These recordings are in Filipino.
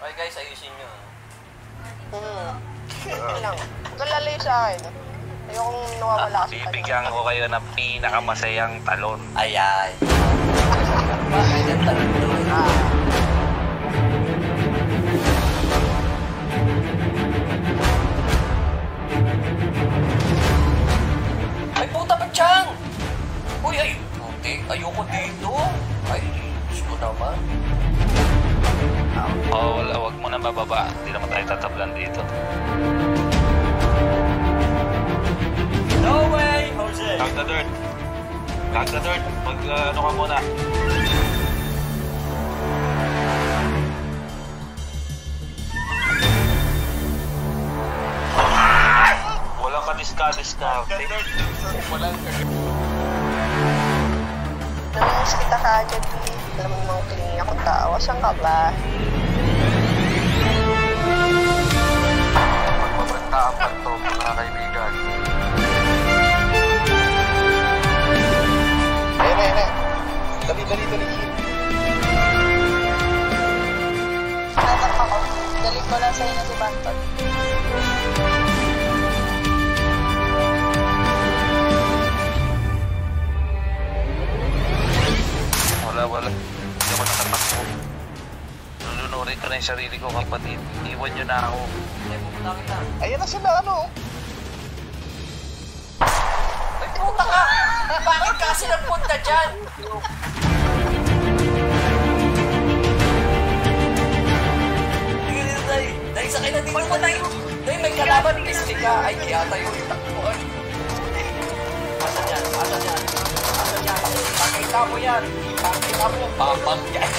Okay guys, ayusin nyo. Hmm. Lang. Huwag kang lalayo sa akin. Ayokong nawawala kasi. Bibigyan ko kayo ng pinakamasayang talon. Ayan. Bakit ang doon? Ah. Ay, puta ba dyan? Uy, ay, puti, ayoko dito. Ay, ko naman. Oh, wala, wag mo na bababa. Hindi naman tayo tatablan dito. No way, Jose! Lock the dirt. Lock the dirt. Mag, uh, ano ka muna. Walang kadiska-diskarte. Walang Namiss kita kagad eh. Alam mo namang clean akong tao. Saan ka ba? Pa ito, mga kaibigan. Ayun, ayun, ayun. Dali, dali, dali. Tatak ako. Dalit ko lang sa'yo na si Banton. Wala, wala. Hindi ako nakatakbo. Lulunurin ko na yung sarili ko, kapatid. Iwan nyo na ako. Ayan na sila, ano? Ay, puta ka! Bakit kasi nagpunta dyan? Tingnan dito, Day. Day, sakay na dito. Day, Day, may kalaban. Pisli ka. Ay, kaya tayo yung takbo. Ay. Asan yan? Asan yan? Asan yan? Pakita mo yan. Pakita mo. Papang yan.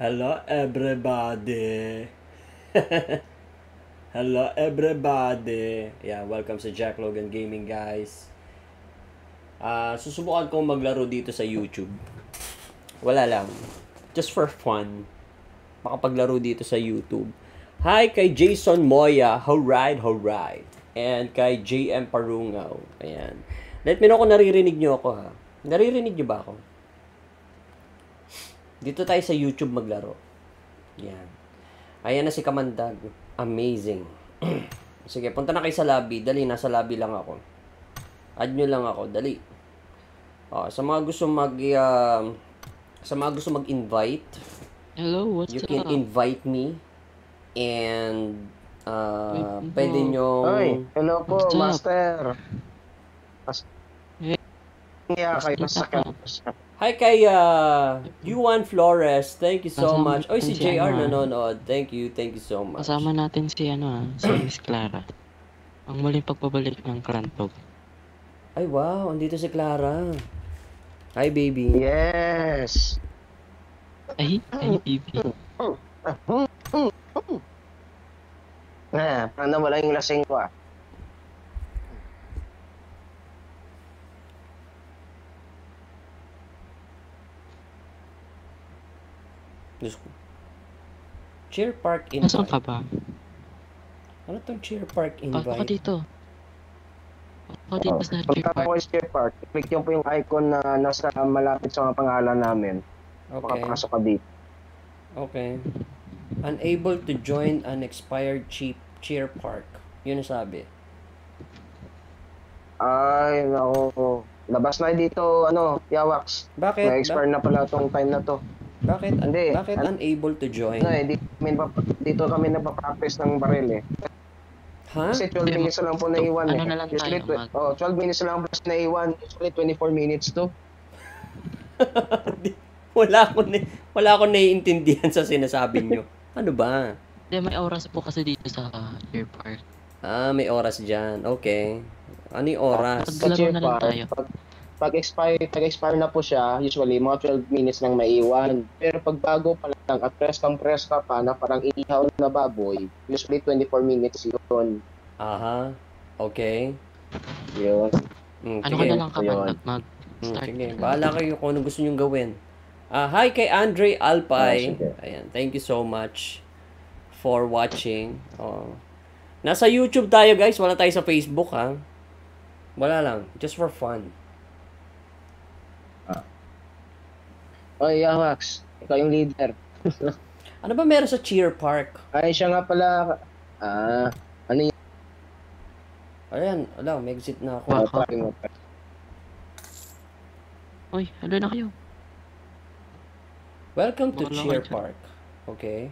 Hello everybody. Hello everybody. Yeah, welcome sa Jack Logan Gaming guys. Ah, susubukan kong maglaro dito sa YouTube. Wala lang. Just for fun. Makapaglaro dito sa YouTube. Hi kay Jason Moya. Alright, alright. And kay JM Parungaw. Ayan. Let me know kung naririnig nyo ako ha. Naririnig nyo ba ako? Dito tayo sa YouTube maglaro. Yan. Ayan na si Kamandag. Amazing. Sige, punta na kayo sa lobby. Dali, nasa lobby lang ako. Add nyo lang ako. Dali. Oh, sa mga gusto mag... uh, sa mga gusto mag-invite, Hello, what's you up? can invite me. And... Uh, Wait, pwede nyo... Ay, hello po, What's up? master. Mas... Hey. Kaya kayo Mas sa kita ka. campus. Hi kay uh, Yuan Flores. Thank you so Kasama much. Oy, si si JR ano, ah. nanonood. Thank you, thank you so much. Kasama natin si ano ah, si Miss Clara. Ang muling pagbabalik ng Krantog. Ay, wow. Andito si Clara. Hi, baby. Yes. Ay, ay, baby. Ah, paano wala yung lasing ko ah. Diyos ko. Cheer Park Nasaan invite. ka ba? Ano tong Cheer Park invite? dito. Pasok ka dito sa Tree Punta po Park. sa Skate Park. Click nyo po yung icon na nasa malapit sa mga pangalan namin. Okay. Makapasok ka dito. Okay. Unable to join an expired cheap cheer park. Yun ang sabi. Ay, nako. Labas na dito, ano, Yawax. Bakit? Na-expire na pala tong time na to. Bakit? Hindi. Bakit An- unable to join? Ano eh, di, kami nagpa- dito kami nagpa-practice ng baril eh. Ha? Kasi 12 minutes lang po naiwan Ano eh. na lang Usually, tayo, tw- oh, 12 minutes na lang plus naiwan. Usually 24 minutes to. wala ako na, wala ako naiintindihan sa sinasabi nyo. Ano ba? Hindi, may oras po kasi dito sa cheer park. Ah, may oras dyan. Okay. Ano yung oras? Pag- Sa Laro cheer na lang park, tayo. pag, pag expire, pag expire na po siya, usually mga 12 minutes nang maiwan. Pero pag bago pa lang at press kang press ka pa na parang inihaw na baboy, usually 24 minutes yun. Aha. Okay. Yun. Mm, Ano ka na lang kapag Ayun. nag- Mm, mag-start? sige. Bahala kayo kung ano gusto nyong gawin. Ah, hi kay Andre Alpay. Sige. Ayan, thank you so much for watching. Oh. Nasa YouTube tayo guys, wala tayo sa Facebook ha. Wala lang, just for fun. Oy, Yawax, ikaw yung leader. Ano ba meron sa Cheer Park? Ay, siya nga pala. Ah, ano yun? Ayan, ala, may exit na ako. Wow. Mo. Uy, ano na kayo? Welcome to Wala Cheer. Park. Okay.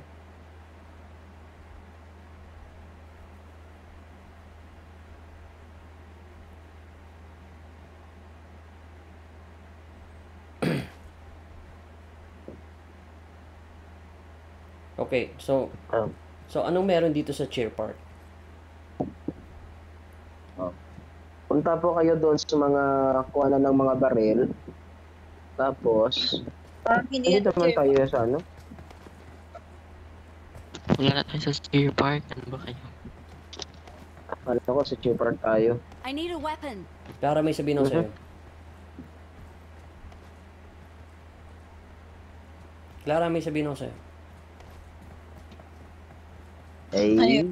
Okay, so Um, so anong meron dito sa Cheer Park? punta po kayo doon sa mga kuha na ng mga baril. Tapos, Parang hindi naman tayo sa ano? Wala na tayo sa cheer park. Ano ba kayo? Ano ko, sa Chipard tayo. I need a weapon. Para may sabihin ako sa'yo. Clara, may sabihin ako sa'yo. Ay.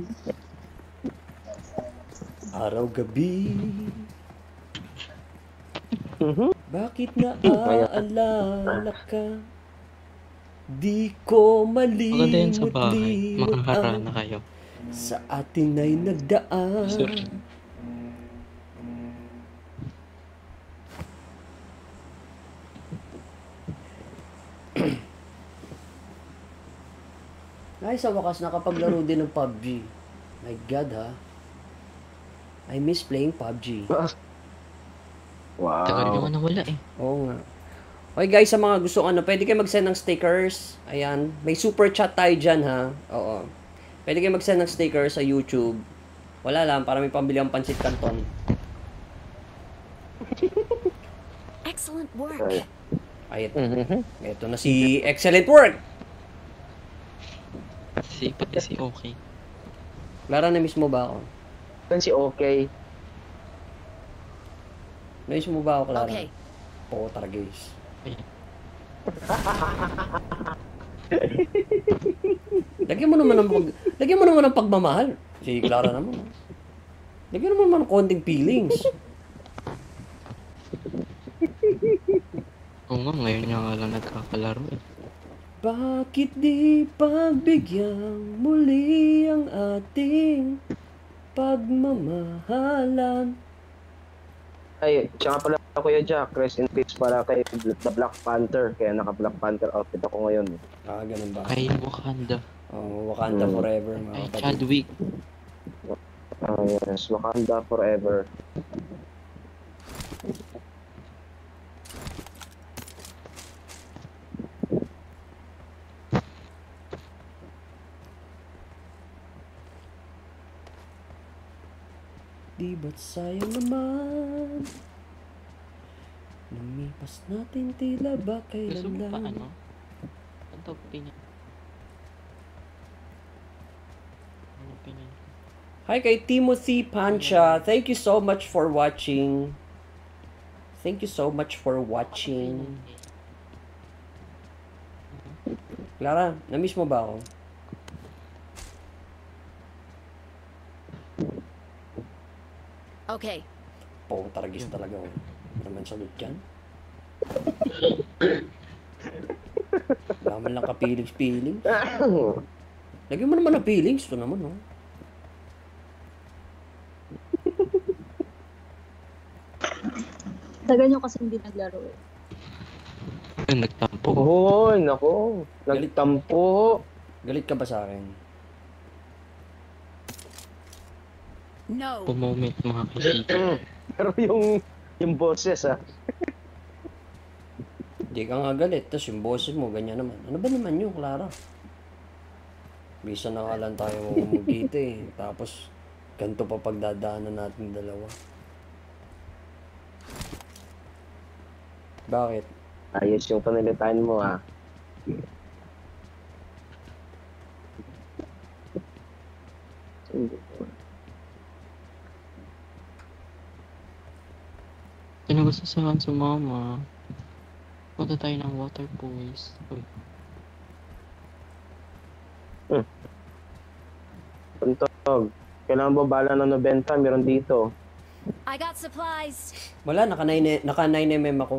Araw-gabi Bakit naaalala ka? Di ko Maganda yan sa bahay. kayo. sa atin ay nagdaan. Sir. Ay, sa wakas nakapaglaro din ng PUBG. My God, ha? I miss playing PUBG. Tagal wow. nga nawala eh. Oo nga. Okay guys, sa mga gusto ano, pwede kayo mag-send ng stickers. Ayan. May super chat tayo dyan ha. Oo. Pwede kayo mag-send ng stickers sa YouTube. Wala lang, para may pambili ang pansit canton. Excellent work. Ay, Mhm. ito na si Excellent Work! Si, pati si okay. Clara, na-miss mo ba ako? Yan si Okay. Na-miss mo ba ako, Clara? Okay. Oo, taragis. Lagyan mo naman ng pag, lagyan mo naman ng pagmamahal. Si Clara naman. ah. Lagyan mo naman ng konting feelings. Oo nga, ngayon nga nga lang nagkakalaro eh. Bakit di pagbigyan muli ang ating pagmamahalan? Ay, tsaka pala Kuya Jack, rest in peace para kay The Black Panther. Kaya naka-Black Panther outfit ako ngayon. Ah, ganun ba? Kay Wakanda. Oh, Wakanda Hmm. forever, mga Kay kapatid. Chadwick. Ah, yes, Wakanda forever. Di ba't sayang naman? Lumipas natin tila ba Gusto kailan mo pa lang? ano? Opinion? Ano opinion? Hi kay Timothy Pancha. Thank you so much for watching. Thank you so much for watching. Clara, na-miss mo ba ako? Okay. Oo, taragis talaga ako. Ano naman sagot dyan? Wala man lang ka-feelings-feelings. Lagyan mo naman ng feelings. Ito naman, oh. Tagal nyo kasi hindi naglaro eh. Ayun, nagtampo. Hoy, nako. Nagtampo. Galit ka ba sa akin? No. Po moment mga kaibigan. Pero yung yung boses ah. Hindi ka nga galit. Tapos yung boses mo, ganyan naman. Ano ba naman yun, Clara? Bisa na nga lang tayo magkita eh. Tapos, ganito pa pagdadaanan natin dalawa. Bakit? Ayos yung panalitan mo ah. Sino gusto sa sumama? Punta tayo ng water boys. Uy, Puntog. Kailangan ba bala ng 90? Meron dito. I got supplies. Wala, naka 9, naka 9mm ako.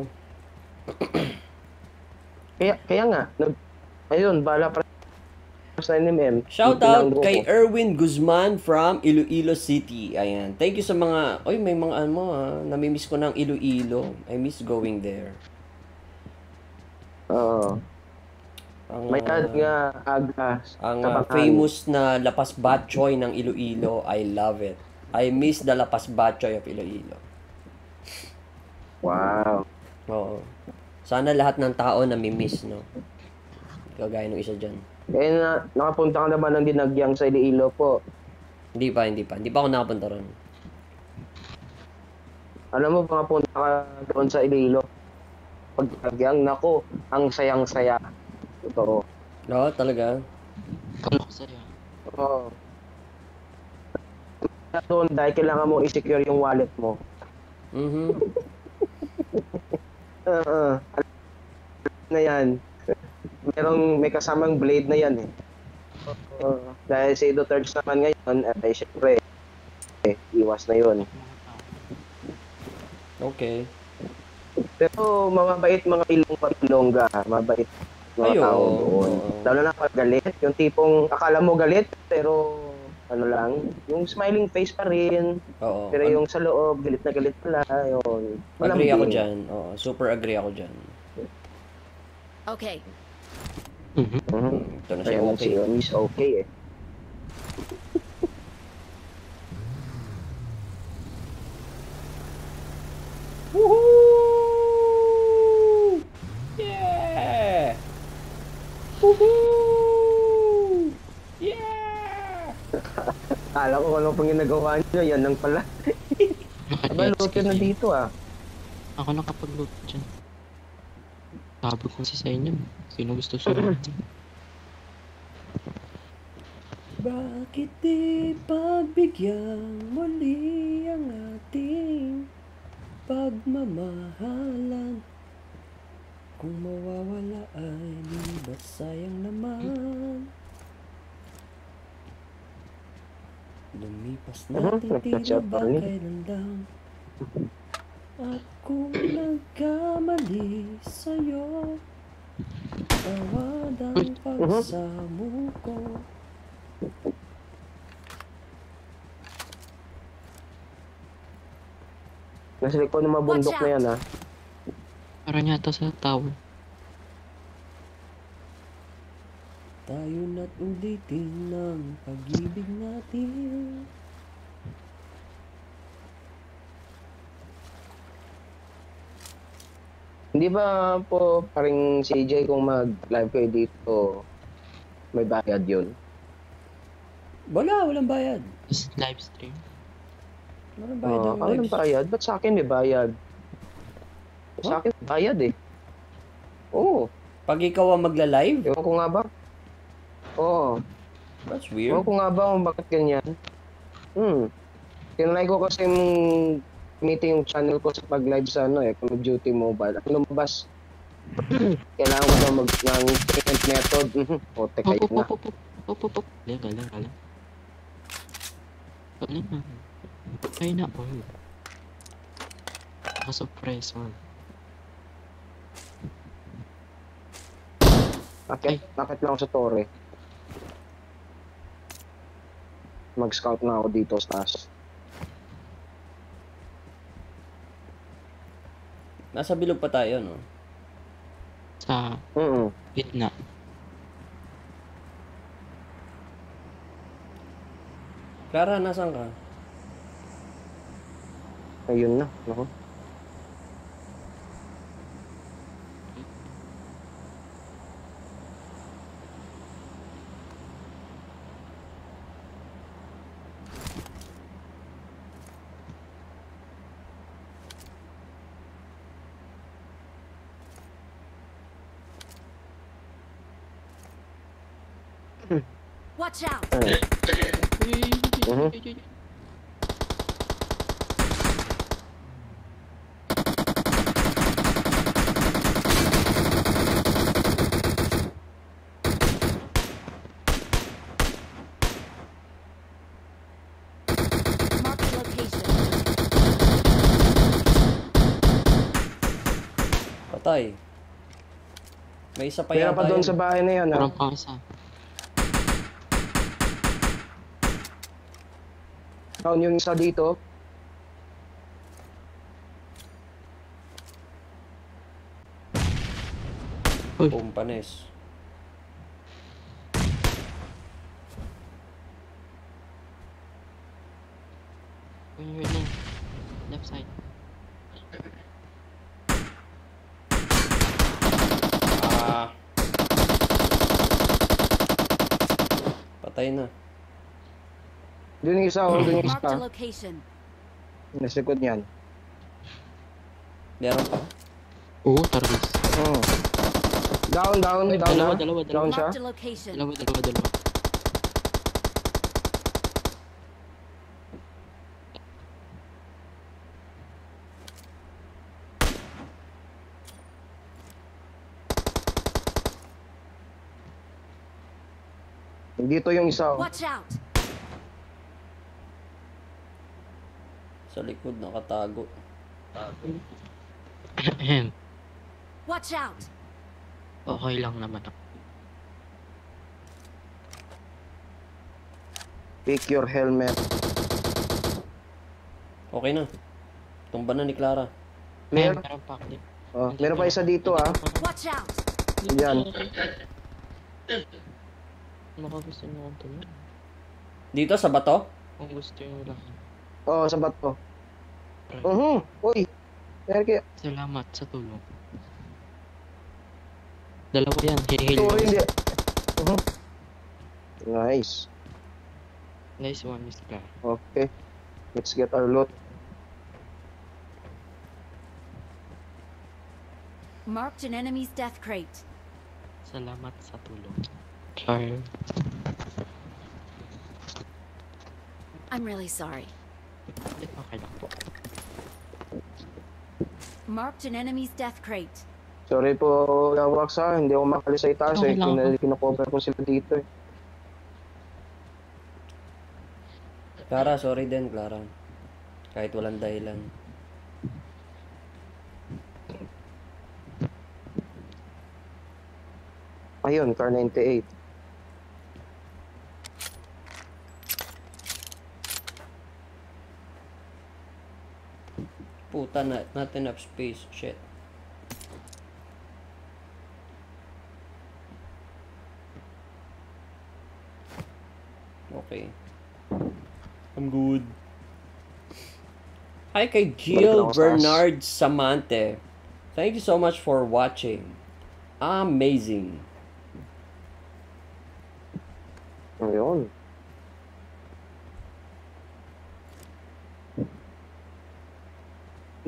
Kaya, kaya nga. Nag, ayun, bala pa sa NMM. Shout out kay. Erwin Guzman from Iloilo City. Ayan. Thank you sa mga, oy may mga ano ah, namimiss ko ng Iloilo. I miss going there. Oo. Ang, May ah, ad nga aga. ang ah, Bataan. famous na Lapas Batchoy ng Iloilo. I love it. I miss the Lapas Batchoy of Iloilo. Wow. Oo. Sana lahat ng tao namimiss, no? Kagaya ng isa dyan. Eh, na, nakapunta ka na ba ng dinagyang sa Iloilo po? Hindi pa, hindi pa. Hindi pa ako nakapunta ron. Alam mo, mga punta ka doon sa Iloilo. Pag dinagyang, nako, ang sayang-saya. Totoo. Oo, talaga. Kala ko sa'yo. Oo. Kaya doon, dahil kailangan mo i-secure yung wallet mo. Mhm. Oo. na yan. Merong may kasamang blade na yan eh. Oo. dahil si Edo Thirds naman ngayon, eh, syempre, eh, iwas na yun. Okay. Pero mababait mga ilong pa ilongga, mabait mga Ay, tao oo, doon. oo. Lalo na pag galit, yung tipong akala mo galit, pero ano lang, yung smiling face pa rin, Oo. pero yung sa loob, galit na galit pala, yun. Agree ako Malambing. dyan. Oo, super agree ako dyan. Okay. Mhm. Mhm. Ito na si Kaya okay. si Miss okay eh. Woohoo! Yeah! Woohoo! Yeah! Akala ko ano pang ginagawa nyo, yan lang pala. Aba, looter na dito ah. Ako nakapag-loot dyan. Sabi ko kasi sa inyo. Sino gusto sumunod? Bakit di pagbigyan muli ang ating pagmamahalan? Kung mawawala ay di ba sayang naman? Lumipas na Mhm, titira nagka-chat ba kailan lang? At kung nagkamali sa'yo Tawad ang pagsamo ko Nasa likod ng mga bundok na yan ah. Parang yata sa tower. Tayo na't ulitin ng pag-ibig natin Hindi ba po paring CJ kung mag-live kayo dito, may bayad yun? Wala, walang bayad Tapos live stream. Walang bayad uh, lives. bayad? Ba't sa akin may bayad? Sa akin bayad eh. Oo, Pag ikaw ang magla-live, ewan ko nga ba? Oo, that's ewan weird ko nga ba kung bakit ganyan. Hmm. Tinry ko kasi meeting yung channel ko sa pag-live sa ano eh, Call of Duty Mobile. At lumabas, kailangan ko daw mag ng payment method. Mhm. O, teka yun na. pop, pop. Galing, galing, galing. Galing na. Ay na, oh. Naka-suppressor. Akit, akit lang ako sa tore. Mag-scout na ako dito sa taas. Nasa bilog pa tayo, no? Sa Mm gitna. Clara, nasan ka? Ayun na. Ako. The location. Patay. May isa pa Meron yata pa doon yun. sa bahay na yun, ah. Parang pang isa. Down yung isa dito. Pumpanes. Wait, wait lang. Left side. Ah. Patay na. Isa. Doon yung Mark the isa. Nasa likod niyan. Meron pa. Oo, target. Mm. Down, down, Ay, down dalawa, na. dalawa, dalawa. Down siya. Dalawa, dalawa, dalawa. Dito yung isa, oh. Watch out! Sa likod nakatago. Ahem. Watch out! okay lang naman ako. Pick your helmet. Okay na. Tumba na ni Clara. Meron, Meron, meron pa ako din. oh, meron pa isa dito, ah. Watch out! Yan. Baka gusto nyo akong tulungan. Dito sa bato? Kung gusto nyo lang. Oh, sa bato. Mhm. Uy. Kaya. Salamat sa tulong. Dalawa yan. Hihil. Sorry, hindi. Mhm. Nice. Nice one, Miss Clara. Okay. Let's get our loot. Marked an enemy's death crate. Salamat sa tulong. Char. I'm really sorry. Okay lang. Marked an enemy's death crate. Sorry po, Lawak sa hindi ako makali sa itaas eh. Okay lang Kin- Kinocover ko sila dito eh. Clara, sorry din, Clara. Kahit walang dahilan. Ayun, car 98. Puta, na, not enough space. Shit. Okay. I'm good. Hi kay Jill Balik na ako sa Bernard Samante. Thank you so much for watching. Amazing. Ayun.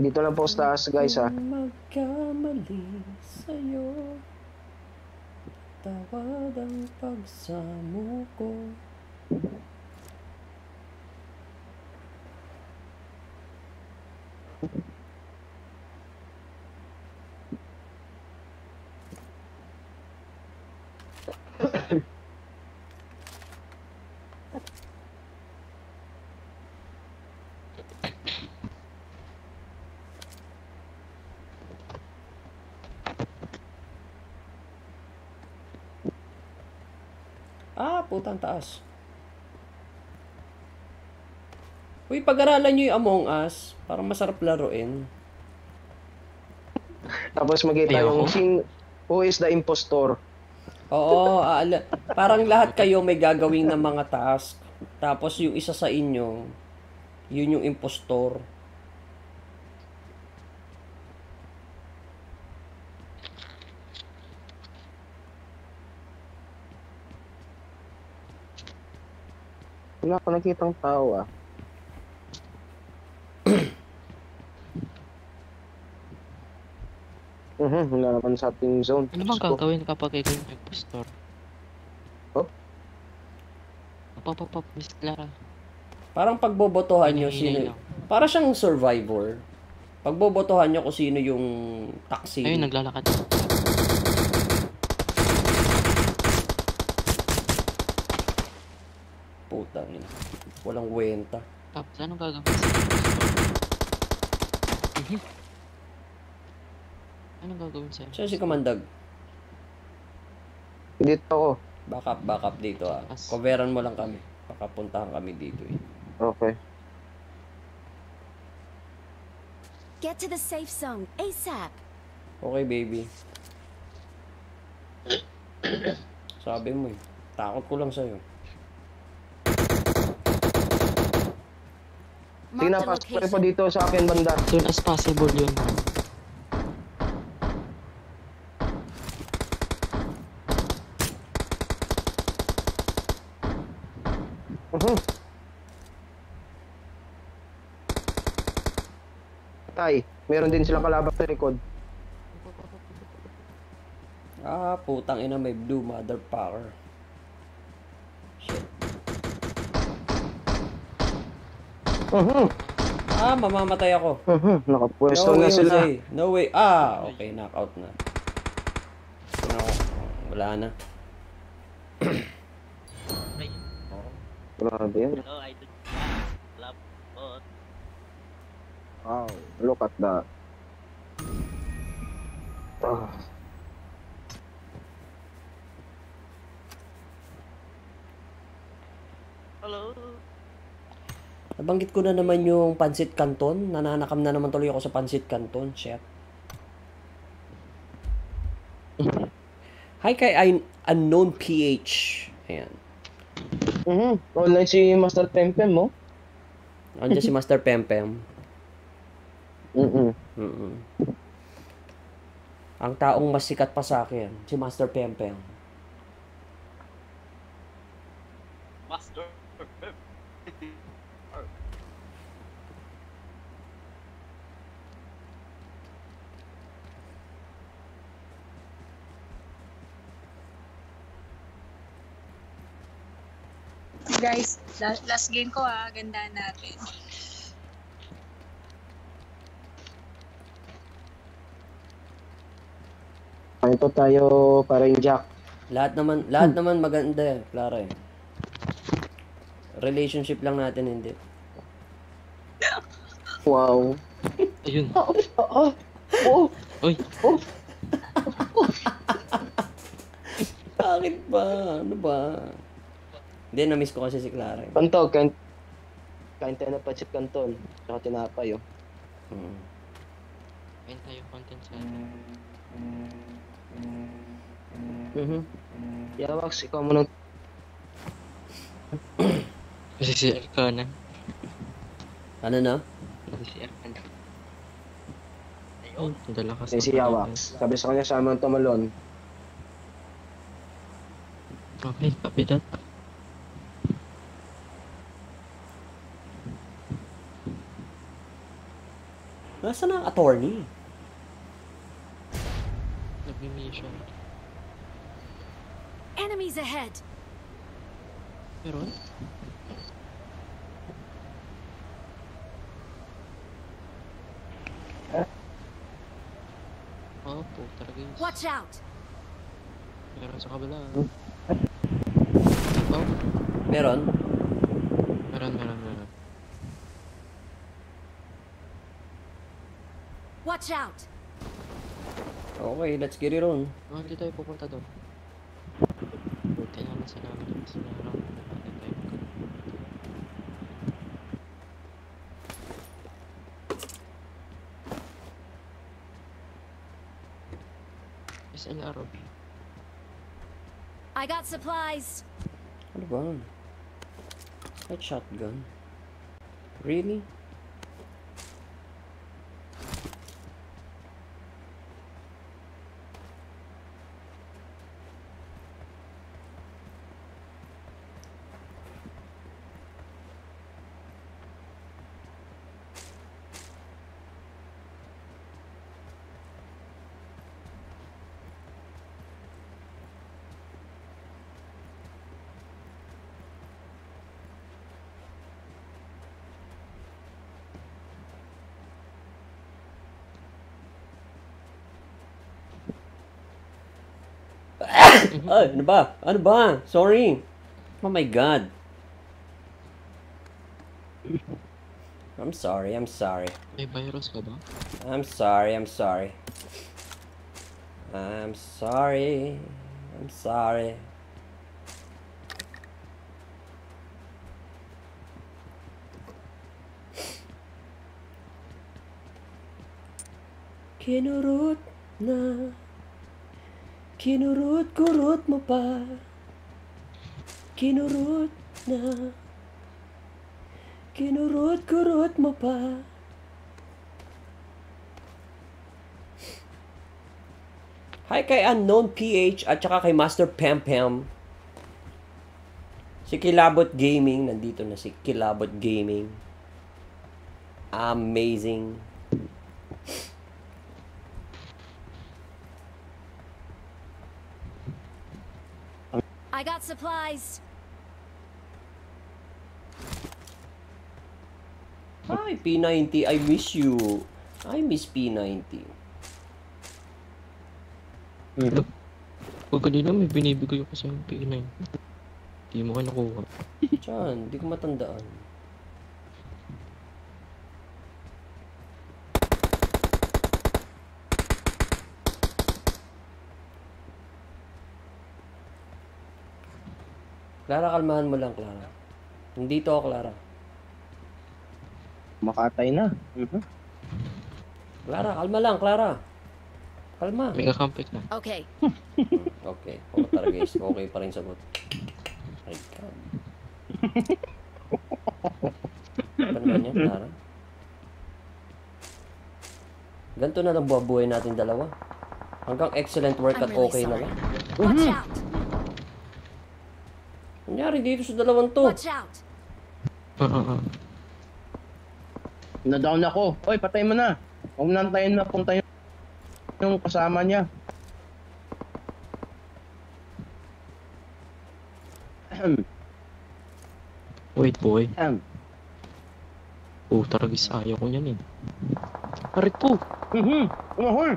Dito lang po sa taas guys ha. Magkamali sa'yo Tawad ang pagsamo ko Ah, putang taas. Uy, pag-aralan nyo yung Among Us. Parang masarap laruin. Tapos magkita yung sin who is the impostor. Oo, aala, parang lahat kayo may gagawin ng mga task. Tapos yung isa sa inyo, yun yung impostor. Wala ko nakitang tao ah. Mhm, wala naman sa ating zone. Ano bang gagawin kapag ikaw yung impostor? Oh? Papapap, Miss Clara. Parang pagbobotohan nyo sino... Para siyang survivor. Pagbobotohan nyo kung sino yung taxi. Ayun, naglalakad. Putang ina. Walang kwenta. Tapos, anong gagawin. Anong gagawin sa Siya si Kamandag. Dito ako. Backup, backup dito ah. Coveran mo lang kami. Baka puntahan kami dito eh. Okay. Get to the safe zone ASAP. Okay, baby. Sabi mo eh. Takot ko lang sa'yo. Tinapasok pa location. dito sa akin banda. Soon as possible yun. Mhm. Tay, meron din sila kalaban sa likod. Ah, putang ina may blue mother power. Shit. Mhm. Ah, mamamatay ako. Mhm. Nakapwesto no way, na sila. Jose. No way. Ah, okay, knockout na. No, wala na. Grabe yan. Wow, look at that. Ah. Nabanggit ko na naman yung Pansit Canton. Nananakam na naman tuloy ako sa Pansit Canton. Shit. Hi kay Un- Unknown PH. Ayan. Mhm. Online si Master Tempem mo? Andiyan si Master Pempem. Mhm. Mm-mm. Ang taong mas sikat pa sa akin, si Master Pempem. Master. Guys, last, last game ko ah, ganda natin. Ito tayo para yung Jack. Lahat naman, lahat naman maganda eh, Clara eh. Relationship lang natin hindi. Wow. Ayun. Oh, oh, oh. Uy, Bakit ba? Ano ba? Hindi, na-miss ko kasi si Clara eh. Kanto, kain kain tayo na pancit canton. Saka tinapay oh. Mm. kain tayo content sa Mhm. Yawax, ikaw mo nang Kasi si ka na. Ano na? Kasi si ka na. Ayun, ang dala si si Yawax. Sabi sa kanya sa amin tumalon. Okay, copy that. Nasaan ang attorney? Nag-mission. Enemies ahead. Meron? Oh, po, talaga yun. Watch out. Meron sa kabila. Oh, Meron? meron, meron, meron. Watch out. Okay, let's get it on. Oh, hindi tayo pupunta doon. Buti na nasa namin yung sinarang natin tayo. SLR. I got supplies. What? ba? That shotgun. Really? Ay, ano ba? Ano ba? Sorry. Oh my God. I'm sorry, I'm sorry. May virus ka ba? I'm sorry, I'm sorry. I'm sorry. I'm sorry. Kinurot na Kinurot-kurot mo pa Kinurot na Kinurot-kurot mo pa Hi kay Unknown PH at saka kay Master Pam Pam. Si Kilabot Gaming, nandito na si Kilabot Gaming. Amazing. I got supplies. Hi P90, I miss you. I miss P90. Pag kanina may binibigay ko sa P9. Hindi mo ka nakuha. Diyan, di ko matandaan. Clara, kalmahan mo lang, Clara. Nandito ako, Clara. Makatay na. Mhm. Clara, kalma lang, Clara. Kalma. May kakampi ka. Okay. Okay. Oo talaga guys. Okay pa rin sagot. My God. Ano ba niya, Clara? Ganito na lang buhay natin dalawa. Hanggang excellent work I'm at really okay na lang. Watch out. Kunyari dito sa dalawang to. Watch out. Na-down ako. Oy, patay mo na. Huwag mo nantayin na punta yung, yung kasama niya. Wait, boy. ahem. Oh, taragis ayaw ko niyan eh. Arit po! Mhm. Umahol.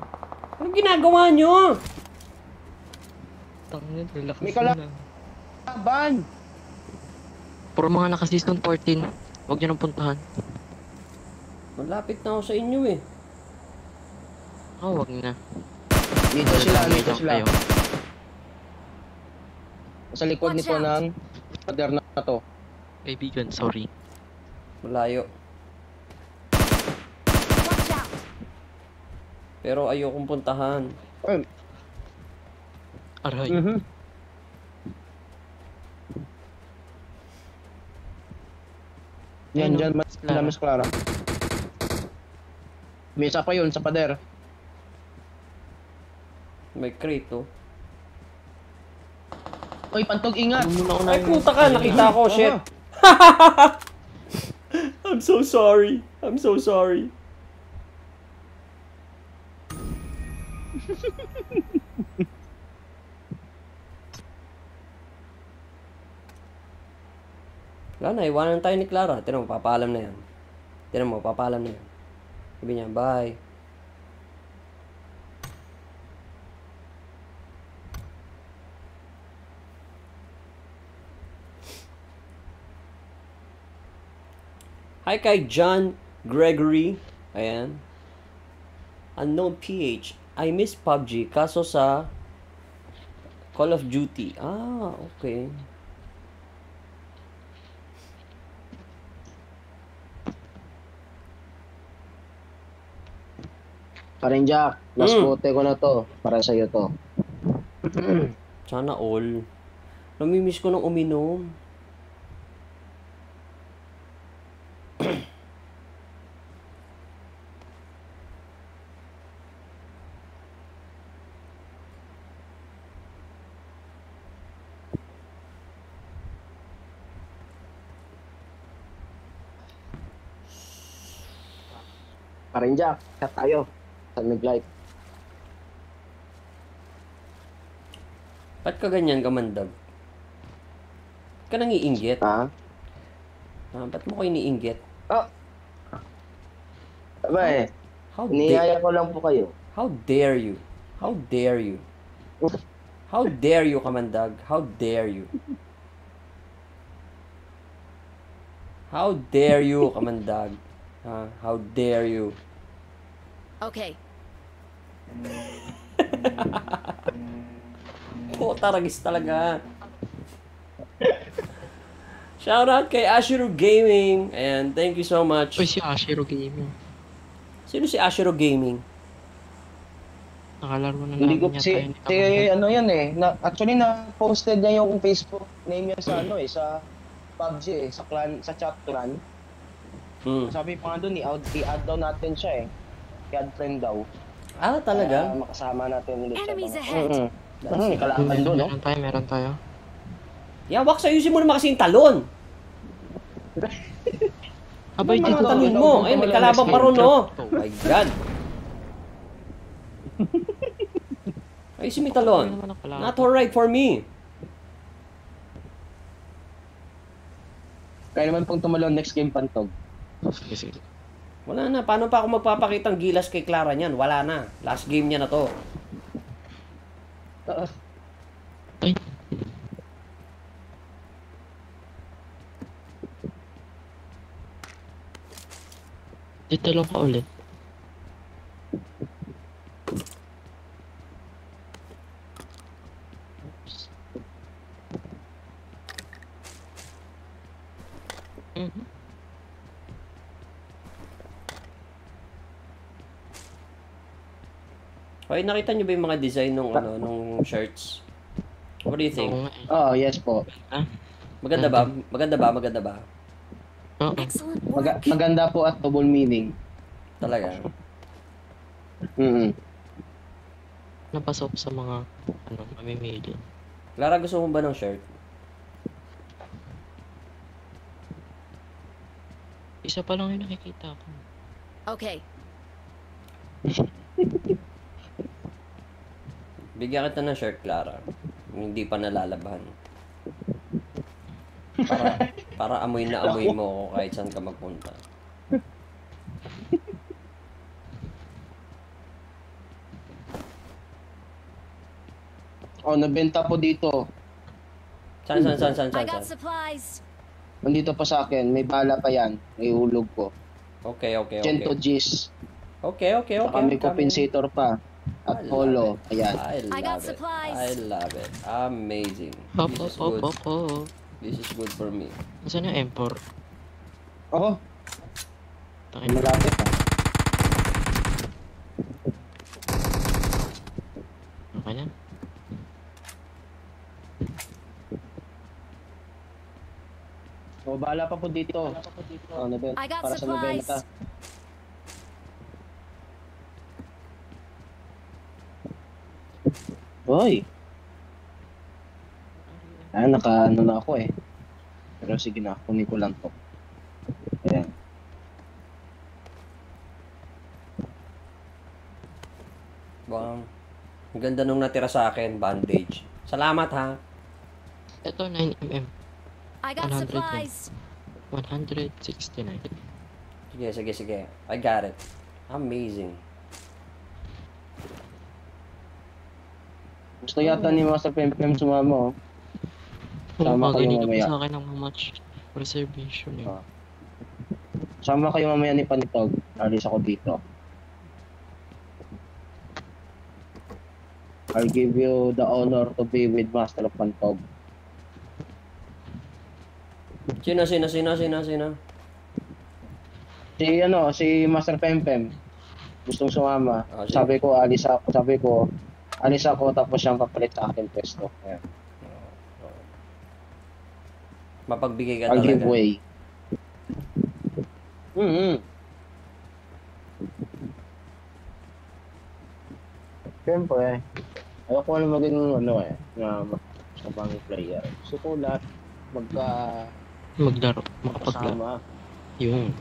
Ano ginagawa nyo? Tangin, relax May na kala-. Puro mga naka-season 14. Huwag niyo nang puntahan. Malapit na ako sa inyo eh. Ah, huwag na. Dito sila, dito sila. kayo. Sa likod nito ng pader na to. Kaibigan, sorry. Malayo. Pero ayokong puntahan. Aray. mhm. Yan, dyan, mas Clara. Mas Clara. May isa pa yun sa pader. May crate oh. Oy, pantog, ingat! Ay puta ka, nakita ko, shit. I'm so sorry. I'm so sorry. Wala na, iwanan tayo ni Clara. Tinan mo, papaalam na yan. Tinan mo, papaalam na yan. Sabi niya, bye. Hi kay John Gregory. Ayan. Unknown PH. I miss PUBG kaso sa Call of Duty. Ah, okay. Parin Jack, mas Mm. ko na to. Para sa'yo to. Sana all. Namimiss ko ng uminom. Parin Jack, chat tayo. Sa nag-like. Ba't ka ganyan kamandag? Ba't ka nangiinggit? Ha? Ah, ba't mo ko iniinggit? Aba eh, How dare, niyaya ko lang po kayo. how dare you? How dare you? How dare you, kamandag? How dare you? How dare you, kamandag? Ha? How dare you? Okay. Puta, ragis talaga. Shoutout kay Ashiro Gaming. And thank you so much. Uy, si Ashiro Gaming. Sino si Ashiro Gaming? Nakalaro na Hindi ko si, yun. si ano yan eh. Na, actually na posted niya yung Facebook name niya sa ano eh sa PUBG eh, sa clan, sa chat clan. Hmm. Sabi pa nga doon, i-add, i-add daw natin siya eh. I-add friend daw. Ah, Para talaga? makasama natin ulit siya. Enemies no? ahead. Mm-mm. That's Mm, it. kalaban doon, no? Meron tayo, meron tayo. Yeah, Wax, ayusin mo naman kasi yung talon. Abay, dito. talon mo. Ay, may kalaban pa ron, oh. Oh my God. Ayusin mo yung talon. Ano ang? Not alright for me. Kaya naman pong tumalon next game pantog. Sige, sige. Wala na. Paano pa ako magpapakitang gilas kay Clara niyan? Wala na. Last game niya na to. Ay, dito lang ka ulit. Okay, nakita niyo ba yung mga design nung ano, nung shirts? What do you think? Oh, yes po. Maganda ba? Maganda ba? Maganda ba? Excellent Maga- work. maganda po at double meaning. Talaga. Mm Napasok sa mga, ano, mamimili. Clara, gusto mo ba ng shirt? Isa pa lang yung nakikita ko. Okay. Bigyan kita ng shirt, Clara. Hindi pa nalalaban. Para, para amoy na amoy mo ako kahit saan ka magpunta. Oh, nabenta po dito. Saan, saan, saan, saan, I saan, got saan? supplies. Nandito pa sa akin. May bala pa yan. May hulog ko. Okay, okay, okay. Gento G's. Okay, okay, okay. Saka may coming. compensator pa. Apollo. I Ayan. I love it. I love it. Amazing. Hop, this hop, hop, hop, This is good for me. Nasaan yung M4? Ako. Takin. Malapit ah. Okay na. O, bahala pa po dito. Ano I got supplies. Para sa 90. Hoy. Ah, naka ano na ako eh. Pero sige na, kunin ko lang to. Ayan. Bang. Ang ganda nung natira sa akin, bandage. Salamat ha. Ito, 9mm. I got 100 supplies. 169. Sige, sige, sige. I got it. Amazing. Gusto yata ni Master Pempem sumama oh. Tama kayo mamaya. sa akin ang match reservation eh. Ah. Sama kayo mamaya ni Panitog. Alis ako dito. I'll give you the honor to be with Master Pantog. Sino, sino, sino, sino, sino? Si ano, si Master Pempem. gustong sumama. Ah, sige. sabi ko, alis ako. Sabi ko, alis ako tapos siyang papalit sa akin pwesto. Ayan. Mapagbigay ka I'll talaga. give way. Mm-hmm. Siyempre, ayoko na maging ano eh, na sabang player. Gusto ko lahat magka Maglaro, makapaglaro. kasama. Yung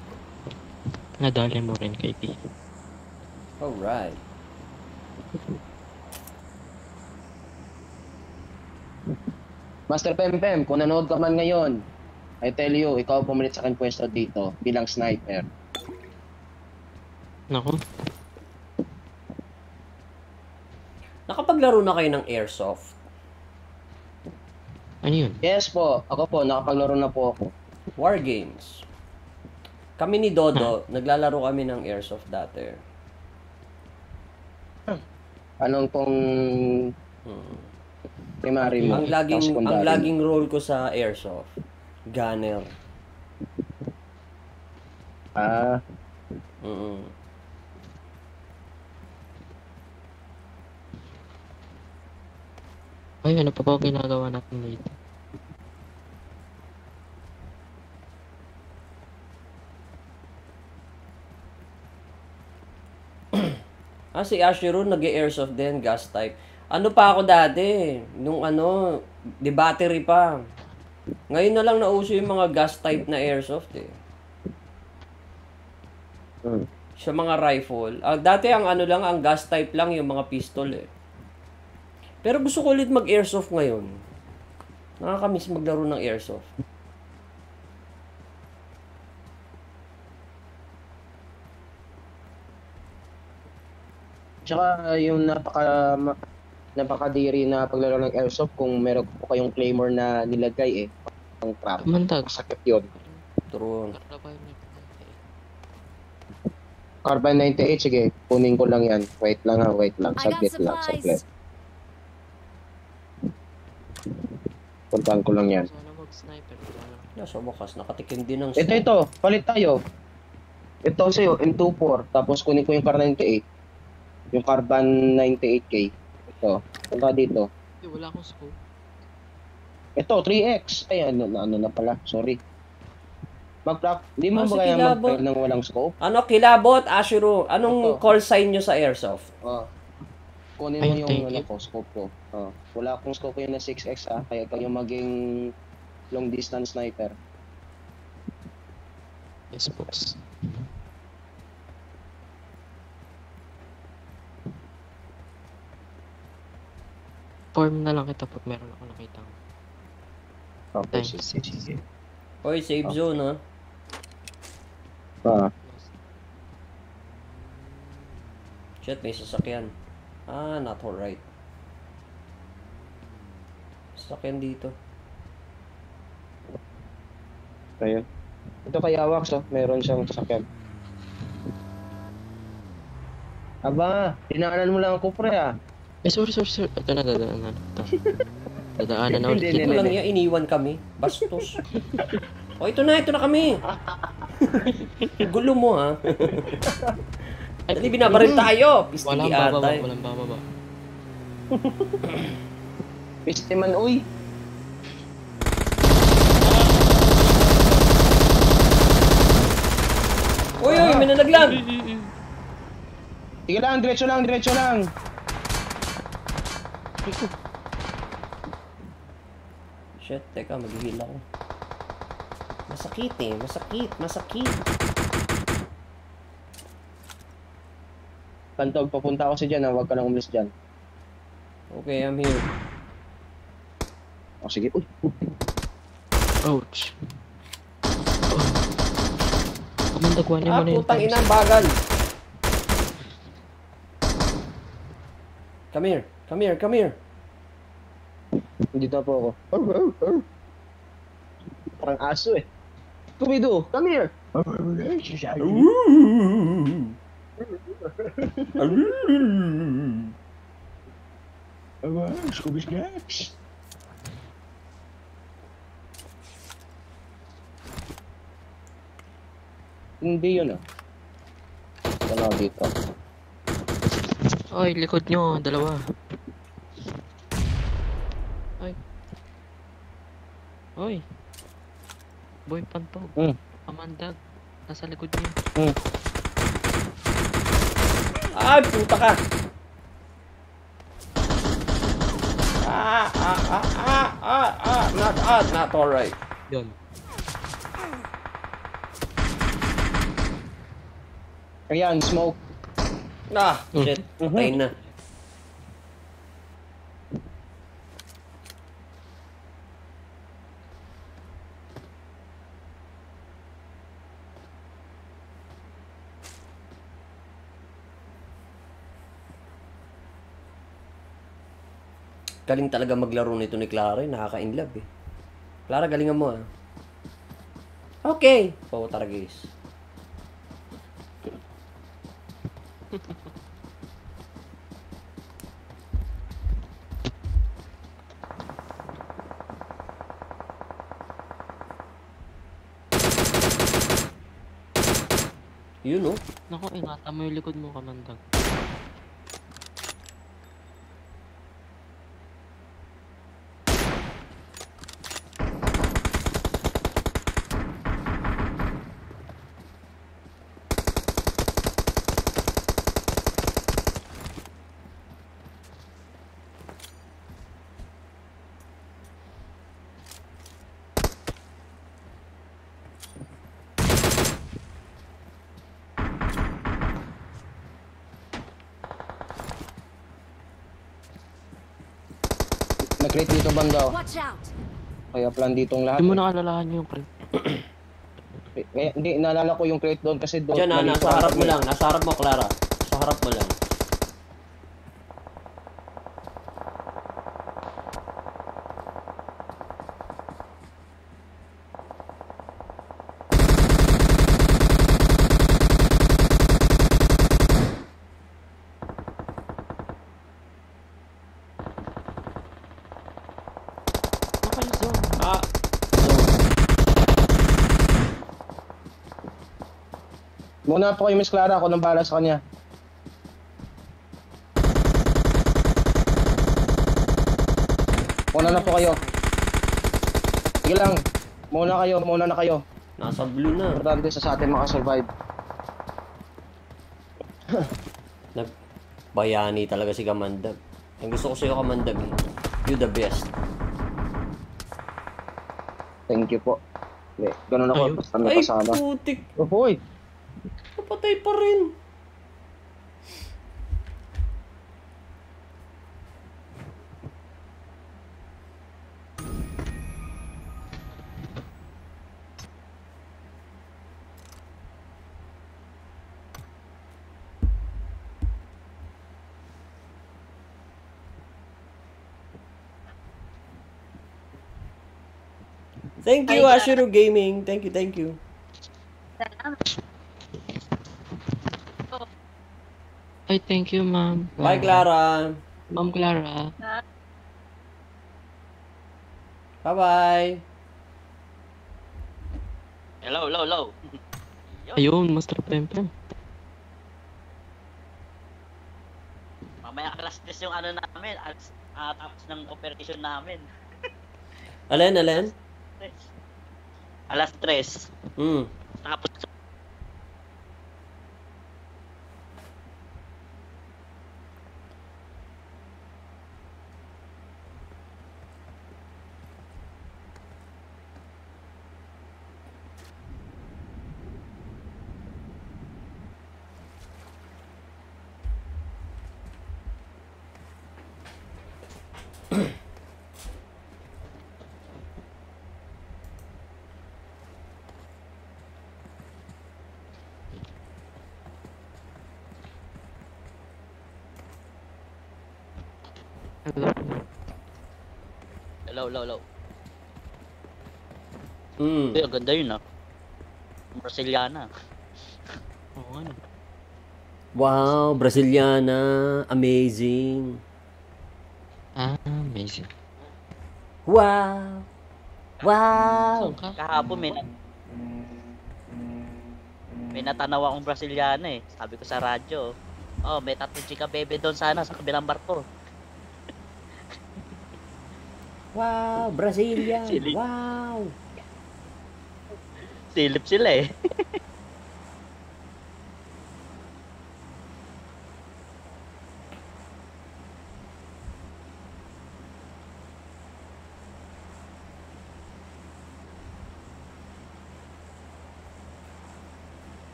nadali mo rin kay P. Alright. Master Pempem, kung nanood ka man ngayon, I tell you, ikaw pumalit sa akin pwesto dito bilang sniper. Naku, Nakapaglaro na kayo ng airsoft. ano yun? Yes po, ako po, nakapaglaro na po ako. War games. Kami ni Dodo, naglalaro kami ng airsoft dati. Anong pong Hmm. Primary mo? Ang laging ang laging role ko sa airsoft, gunner. Ah, Mm. Ay, ano pa ba ginagawa natin dito? Ah, si Ashiru nag-airsoft din, gas type. Ano pa ako dati? Nung ano, di battery pa. Ngayon na lang nauso yung mga gas type na airsoft eh. mm. Sa mga rifle. Ah, dati ang ano lang, ang gas type lang yung mga pistol eh. Pero gusto ko ulit mag-airsoft ngayon. Nakakamiss maglaro ng airsoft. Tsaka yung napaka napakadiri na paglaro ng airsoft kung meron po kayong claymore na nilagay eh. Ang trap. Kamandag. Masakit yun. True. Carbine 98, sige. Kunin ko lang yan. Wait lang ha, wait lang. I got Saglit lang, saglit. Puntahan ko lang yan. Sana mag-sniper. Nasa wakas, nakatikim din ng Ito, ito. Palit tayo. Ito sa'yo, M24. Tapos kunin ko yung Car 98. Yung Carbine 98K. Ito. Punta ka dito. Ay, wala akong scope. Ito, 3X. Ay, ano, na- ano na pala. Sorry. Mag-plug. Hindi mo Ah, ba kaya mag ng walang scope? Ano, kilabot, Ashiro, anong Ito. call sign nyo sa airsoft? Oh. Kunin mo yung ano ko, scope ko. Oh. Wala akong scope yun na 6X ah. Kaya kayo maging long distance sniper. Yes, boss. Form na lang kita pag meron ako nakita. Okay, Thanks. sige, sige. Hoy, save Okay. zone ha. Ah, Shit, may sasakyan. Ah, not alright. Sasakyan dito. ayun. Ito kay Awax oh. Meron siyang sasakyan. Aba, dinaanan mo lang ako pre ah. Eh, sorry, sorry, sorry. Ito na, dadaanan. Ito. Dadaanan na ulit. Hindi, lang yan, iniwan kami. Bastos. o, ito na, ito na kami. Gulo mo ha. Dali, binabaril tayo. Pisti Walang bababa, walang bababa. Piste man uy. Uy, uy, may nalaglag. Sige lang, diretso lang, diretso lang. Shit, teka, maghihil ako. Masakit eh, masakit, masakit. Kantog, papunta ako sa dyan ha. Huwag ka lang umalis dyan. Okay, I'm here. O sige, uy. Ouch. Oh. Kamandagwan Ah, mo na yung putang times. ina, bagal. Come here, come here, come here. Dito na po ako. Arr, arr, arr. Parang aso eh. Kumido, come here. Scooby Snacks. Hindi yun ah. Ano dito? Oy, likod nyo, dalawa. Oy. Oy. Boy Pantog. Hmm. Amandag. Nasa likod niyo. Ay, puta ka! Ah, ah, ah, ah, ah, ah, not, ah, not alright. Yun. Ayan, smoke. Ah, shit, patay na. Galing talaga maglaro nito ni Clara, nakaka-inlove eh. Clara, galingan mo ah. Okay. Oo, tara guys. Yun oh. Naku, ingatan mo yung likod mo, Kamandag. Oh. Watch out! Kaya plan ditong lahat. Hindi mo nakalalahan yung crate. eh. Kaya, hindi, naalala ko yung crate doon kasi doon. Diyan na, mali nasa harap mo lang. Nasa harap mo, Clara. Sa harap mo lang. Naka yung zone. Ah, Muna po kayo, Miss Clara. Ako nang bahala sa kanya. Muna na po kayo. Sige lang. Muna kayo, muna na kayo. nasa blue na. Importante sa sa atin makasurvive. Nagbayani talaga si Kamandag. Ang gusto ko sa'yo, Kamandag, eh. You the best. Thank you po. Ganun ako. Ay, kasama. putik. Oh, boy. Napatay pa rin. Thank you, Ashiro ah. Gaming. Thank you, thank you. Salamat. Ay, thank you, ma'am. Bye, Clara. Ma'am Clara. Bye-bye. Hello, hello, hello. Ayun, Master Pempe. Mamaya alas 10 yung ano namin, alas, ah, tapos ng operation namin. Alin, alin? Alas 3. Hmm. Tapos hello. Hmm. Uy, ang ganda yun ah. Brasiliana. Oo nga. no. Wow, Braziliana. Amazing. Ah, amazing. Wow. Wow. Kahapon may na- may natanaw akong Brasiliana eh. Sabi ko sa radyo. Oh, may tatlong chika bebe doon sana sa kabilang barko. Wow, Brazilian. Sili. Wow. Silip sila eh.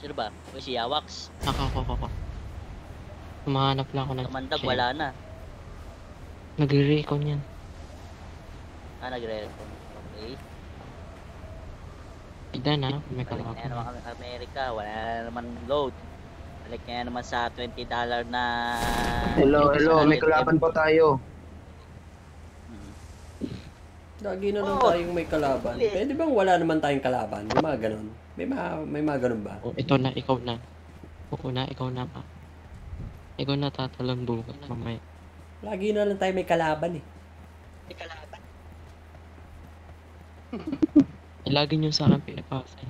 Sino ba? O si Yawax. Ako, ako, ako. Humahanap lang ako ng Kamandag, wala na. Nagre-recon yan. Ah, nagre-recon. Okay. Tignan na, may Balik na kalaban. naman kami sa Amerika. Wala na naman load. Balik na naman sa $20 na... Hello, hello, may kalaban po tayo. Hmm. Lagi na lang Oh. tayong may kalaban. Pwede bang wala naman tayong kalaban? May mga ganun. May mga, may mga ganun ba? Oh, ito na, ikaw na. Oo na, ikaw na pa. Ikaw na tatalon bukas mamaya. Lagi na lang tayo may kalaban eh. Eh, lagi nyo sa akin pinapasa.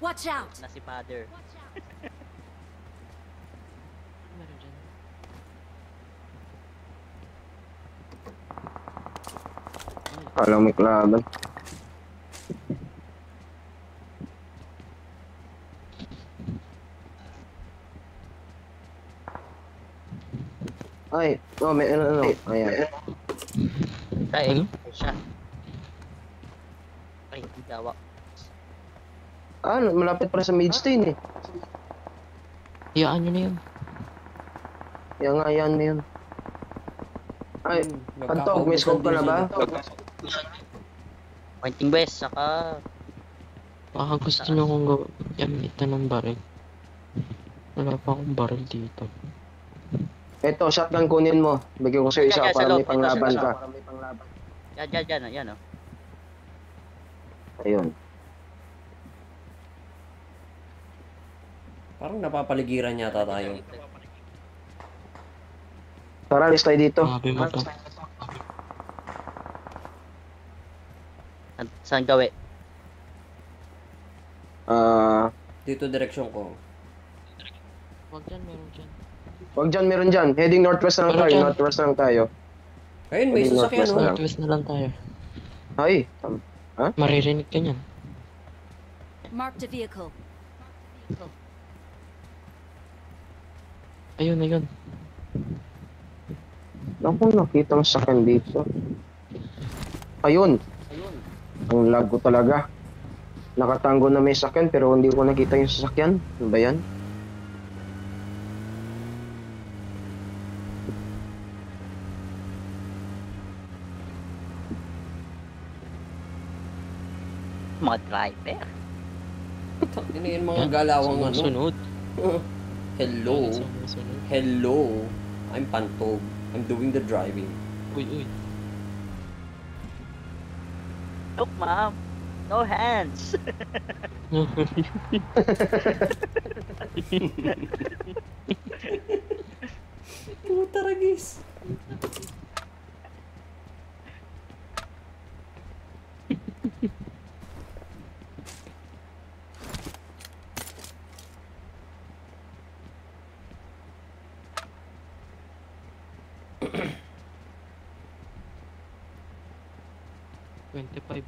Watch out! Na si father. Alam may kalaban. Ay, oh, may ano, ano. Ayan. Ay, Ano? siya. Ay, gawa. Ah, malapit para sa Midstein eh. Iyaan nyo na yun. Yan nga, yan na yun. Ay, Hmm, Pantog, may scope ka na ba? Pointing west, saka... Baka gusto nyo kong gaw- gamitan ng baril. Wala pa akong baril dito. Ito, shotgun kunin mo. Bigyan ko sa'yo isa Yan, yan, sa para loob. may panglaban ka. Yan, yan, yan, yan, oh. Ayun. Parang napapaligiran yata tayo. Tara, alis tayo dito. Sabi mo to. Saan, saan gawi? Ah, Dito direksyon ko. Wag dyan, meron dyan. Wag dyan, meron dyan. Heading northwest lang Meron tayo, dyan. northwest lang tayo. Ayun, may sasakyan northwest na oh. lang. Northwest na lang tayo. Ay, tam- Maririnig ka niyan. Marked a vehicle. Ayun, ayun. Naku, nakita ang sakyan dito. Ayun. Ang lag ko talaga. Nakatango na may sakyan pero hindi ko nakita yung sasakyan. Ano ba yan? Mga driver. Ini yung mga galawang ano. Sunod. Hello. Hello. I'm Pantog. I'm doing the driving. Uy, uy. Look, ma'am. No hands. Puta ragis.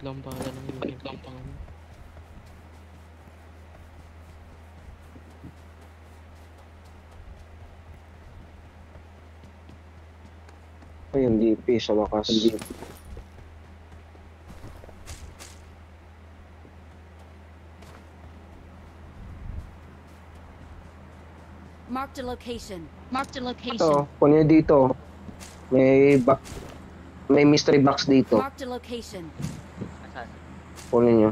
lang bala ng UMP pang ano. Ayun, DP sa wakas. Marked a location. Marked a location. Ito, kunin dito. May ba may mystery box dito. Marked a location. Kunin nyo.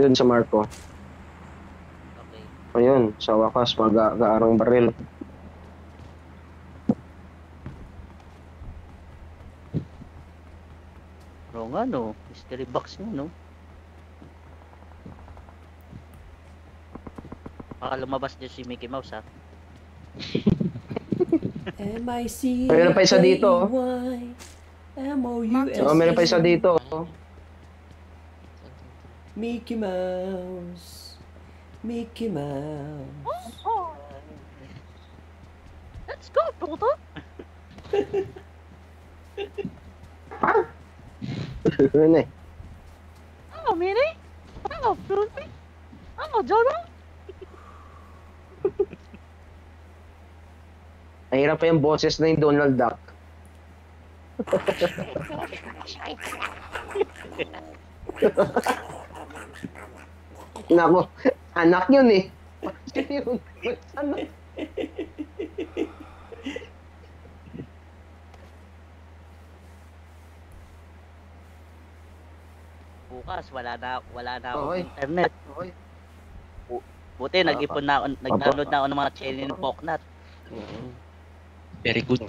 Yun sa Marco. Okay. Ayun, sa wakas, mag-aarang baril. Oo nga, no. Mystery box nga, no. Baka lumabas din si Mickey Mouse, ha? M-I-C Meron pa isa dito, oh. Oh, meron pa isa dito. Mickey Mouse Mickey Mouse. Let's go, Toto! Ano eh. Ano, Minnie? Ano, Fruity? Ano, Jono? Mahirap pa yung boses na yung Donald Duck. Nako, anak yun eh. Anak. Bukas, wala na, wala na akong internet. Oy. Buti, nag-ipon na ako, nag-download na ako ng mga ng Poknat. Very good.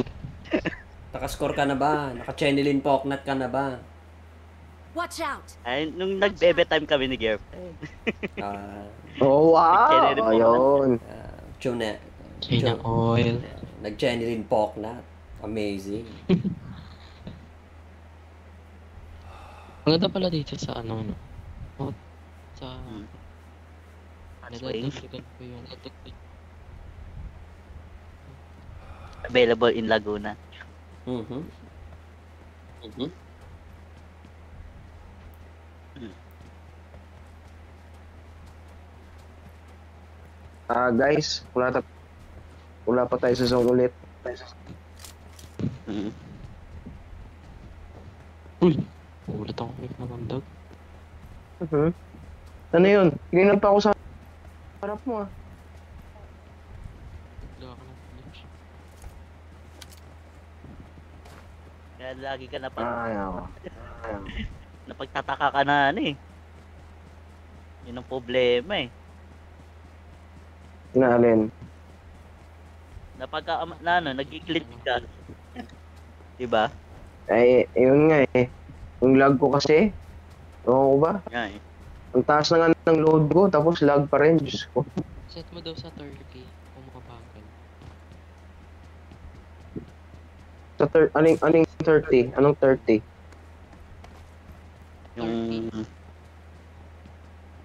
Nakascore ka na ba? Naka-channelin Poknat ka na ba? Watch out! Ay, nung nag-bebe time kami ni Gerb. Ah, Oh, wow! Ayun. uh, tuna. China oil. Nag-channelin Poknat. Amazing. Ang ganda pala dito sa ano, no? Oh, sa... Hmm. Ko yung... Available in Laguna. Mhm. Mhm. Ah, guys, wala, ta- wala pa tayo sa song ulit. Mm. Uy! Ulit ako kay namandag. Mhm. Ano yun? Tingnan pa ako sa harap mo ah. Kaya lagi ka napag, Ay, ako. Ay, ako. napagtataka ka na ano eh. Yun ang problema eh. Inaalin. Na pagka, na ano, nag-click ka. diba? Ay, yun nga eh. Yung lag ko kasi, oo ko ba? Yan eh. Ang taas na nga ng load ko, tapos lag pa rin. Diyos ko. Set mo daw sa Turkey kung makabagal. Sa thir- aning, aning 30? Anong 30? Yung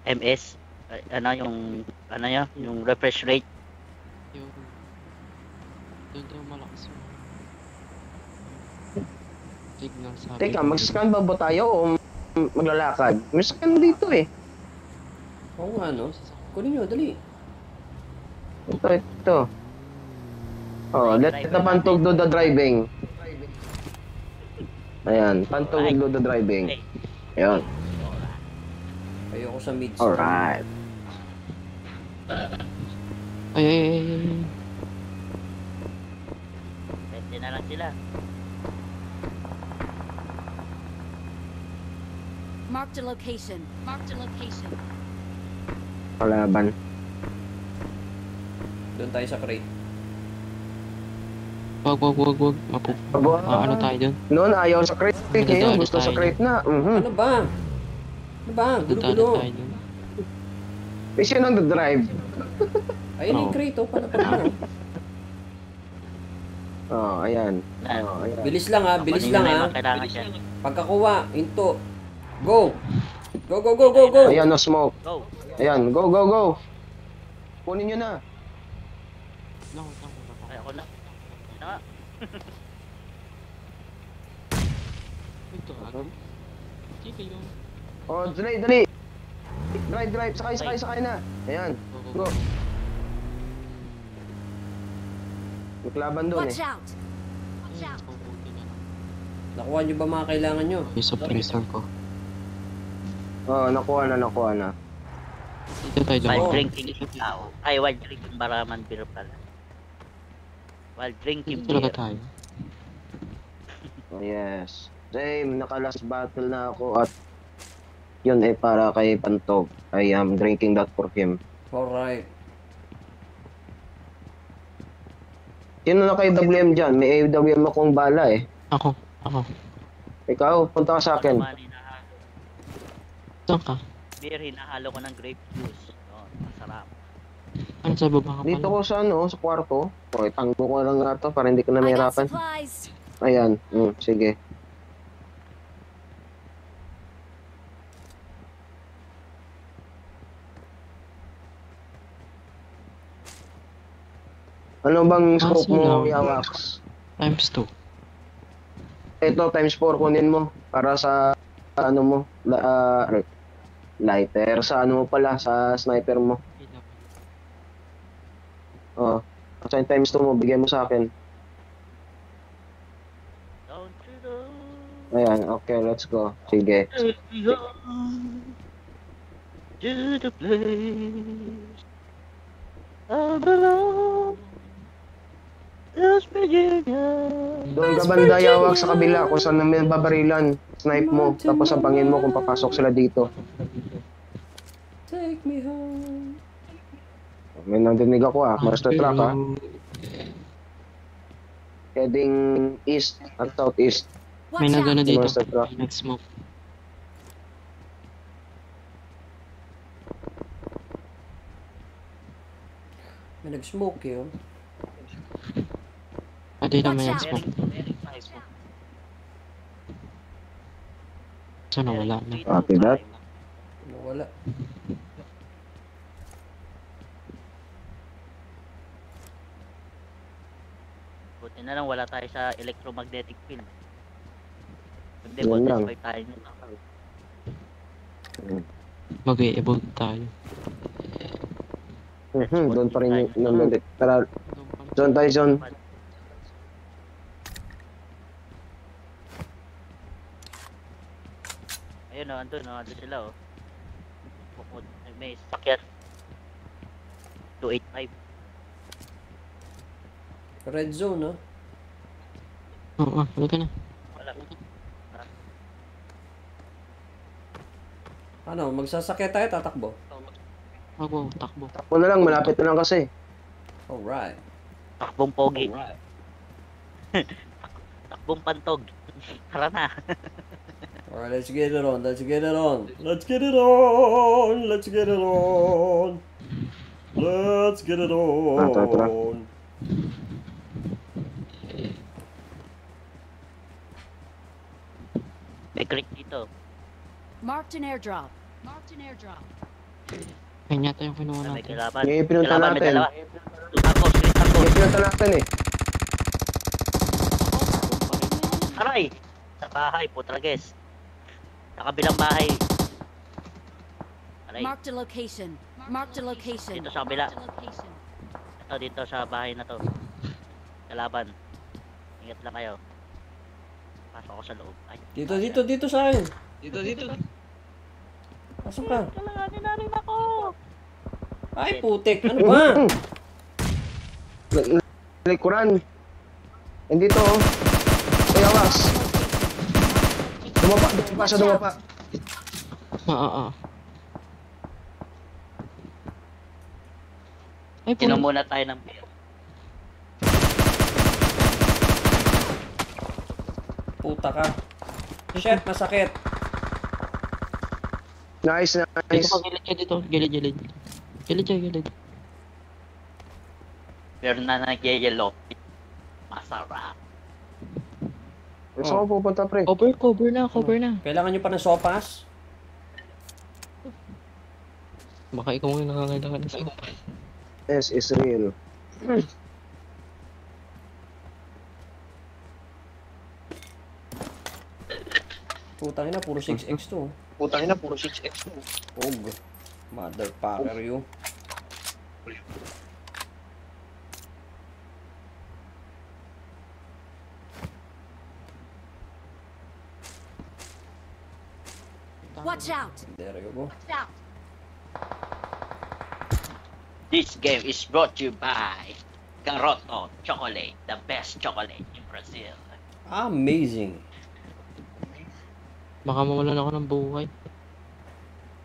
MS, ano yung, ano yun, yung refresh rate. Yung... Doon daw malakas yung... Signal sabi. Teka, mag-scan ba ba tayo o maglalakad? May scan dito eh. Oo nga, no? Kunin nyo, dali. Ito, ito. Oh, let the pantog do the driving. Ayan, pantog do the driving. Ayan. Ayoko sa mid. Alright. Ay, ay, ay, ay. Pwede na lang sila. Marked a location. Marked a location. Kalaban. Doon tayo sa crate. Wag, wag, wag, wag. Mapu... Aba, Ah, ano tayo dun? Noon ayaw sa crate. Ngayon gusto sa crate na. Mhm. Ano ba? Ano ba? Gulo-gulo. tayo dun. Eh, sino ang drive? Ayun yung Oo. crate, oh. Pala pala. Oh, ayan. Na, Oh, ayan. Bilis lang ha, bilis kunin lang mo na ha. yung kailangan dyan. Pagkakuha, into. Go! Go, go, go, go, go! Ayan, no smoke. Go! Ayan, go, go, go. Kunin nyo na. Lang, lang, lang. Ay, ako na. Ano nga? Ito, ano? Sige yun. Oh, dali, dali. Drive, drive. Sakay, sakay, sakay na. Ayan. Go, go. Maglaban doon Watch eh. out! Watch out! Nakuha nyo ba mga kailangan nyo? Yung suppressor ko. Oh, nakuha na, nakuha na. Dito tayo While lang. drinking tao. Ay, while drinking baraman beer pala. While drinking Dito talaga beer. tayo. Oh, yes. Same, naka-last battle na ako at yun eh para kay Pantog. I am drinking that for him. Alright. Sino na kay WM dyan? May AWM akong bala eh. Ako, ako. Ikaw, punta ka sa akin. Saan ka? Beer, hinahalo ko ng grape juice. Oh, masarap. Ano sa baba ka Dito ko sa ano, sa kwarto. O, itanggo ko lang nga to para hindi I na mahirapan. Ayan, mm, sige. Ano bang Ah, scope mo, sino? Yawax? Times 2. Ito, times 4 kunin mo. Para sa, ano mo, la, ah, lighter. Sa ano mo pala, sa sniper mo. Oo. Oh. Sa times 2 mo, bigyan mo sa akin. Don't you know? Ayan, okay, let's go. Sige. To the place I belong. West Virginia. Doon ka banda yawag sa kabila kung saan namin babarilan. Snipe mo, tapos sabangin mo kung papasok sila dito. Take me home. May nandinig ako ah, master truck ah. Heading east at southeast. May nagano dito. Master truck. May nag-smoke. May nag-smoke eh, oh. Pwede na may. Very nice. Sana wala na. Copy that. Nawala. Buti na lang wala tayo sa electromagnetic field. Hindi, bot lang. tayo nun. Mag-e-evolve tayo. Mhm, doon pa rin yung nandun. Tara, zone tayo zone. Ayun o, andun o, andun sila o. Bukod, ay, may sakyan. 285. Red zone, oh. Oo, wala ka na. Wala. Ano, magsasakay tayo, tatakbo. Takbo, takbo. Takbo na lang, malapit na lang kasi. Alright. Takbong pogi. Takbong pantog. Tara na. Alright, let's get it on. Let's get it on. Let's get it on. Let's get it on. Let's get it on. Ah, tara. May creek dito. Marked an airdrop. Marked an airdrop. Yan yata yung kinuha Na may natin. kalaban. Eh, pinunta may natin. dalawa. Tapos, may tapos. Hindi pinunta natin eh. Aray! Sa bahay, putrages. Sa kabilang bahay. Aray, Marked a location. Marked a location. Dito sa kabila. Ito dito sa bahay na to. Kalaban. Ingat lang kayo. Pasok ako sa loob. Ay, Dito, dito, dito sa akin. Dito, dito. Pasok ka. Kailanganin na rin ako! Ay, putik. Ano ba? Likuran. Hindi to oh. Ay, awas. Dumapa, dumapa siya, dumapa. Ah, ah, ah. Ay. Inom muna tayo ng beer. Puta ka. Shit, masakit. Nice, nice. ka, gilid ka dito. Gilid, gilid. Gilid siya, gilid. Beer na nagyayelo. Masarap. Saan ko pupunta, pre? Cover, cover na, cover na. Kailangan nyo pa ng sopas? Baka ikaw ang nakakailangan sa sopa. Yes, is real. Putang ina, puro 6x to. Putang ina, puro 6x to. Og. Motherfucker you. Watch out! There you go. Watch out! This game is brought to you by Garoto Chocolate, the best chocolate in Brazil. Amazing. Baka mawalan ako ng buhay.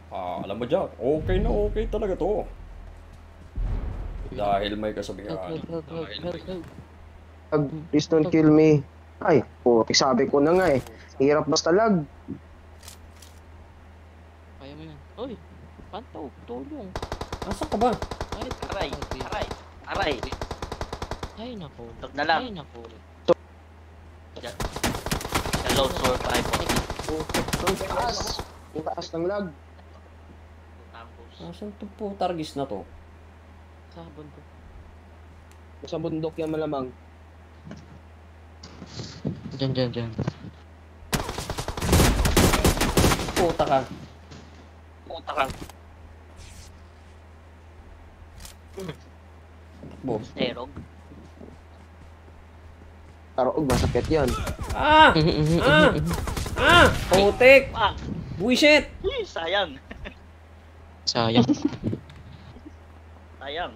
Ah, alam mo Jack, okay na okay talaga to. Dahil may kasabihan. Help, help, help, help, help. Pag, please don't kill me. Ay, puti, sabi ko na nga eh. Hirap basta lag. Kaya mo yan. Uy, panto, tulong. Asan ka ba? Ay, Aray, aray, aray. Ay, nako. Tog na lang. Ay, nako. Low survival. Ang taas. Taas ng lag. Tapos, Asan to po targis na to? Sabon ko. Sa bundok yan malamang. Diyan, diyan, diyan. Puta ka. Puta ka. Bo. Erog. Tarog, masakit yan. Ah! Ah! Ah! Putik! Ah! Buisit! Uy, sayang. Sayang. Sayang.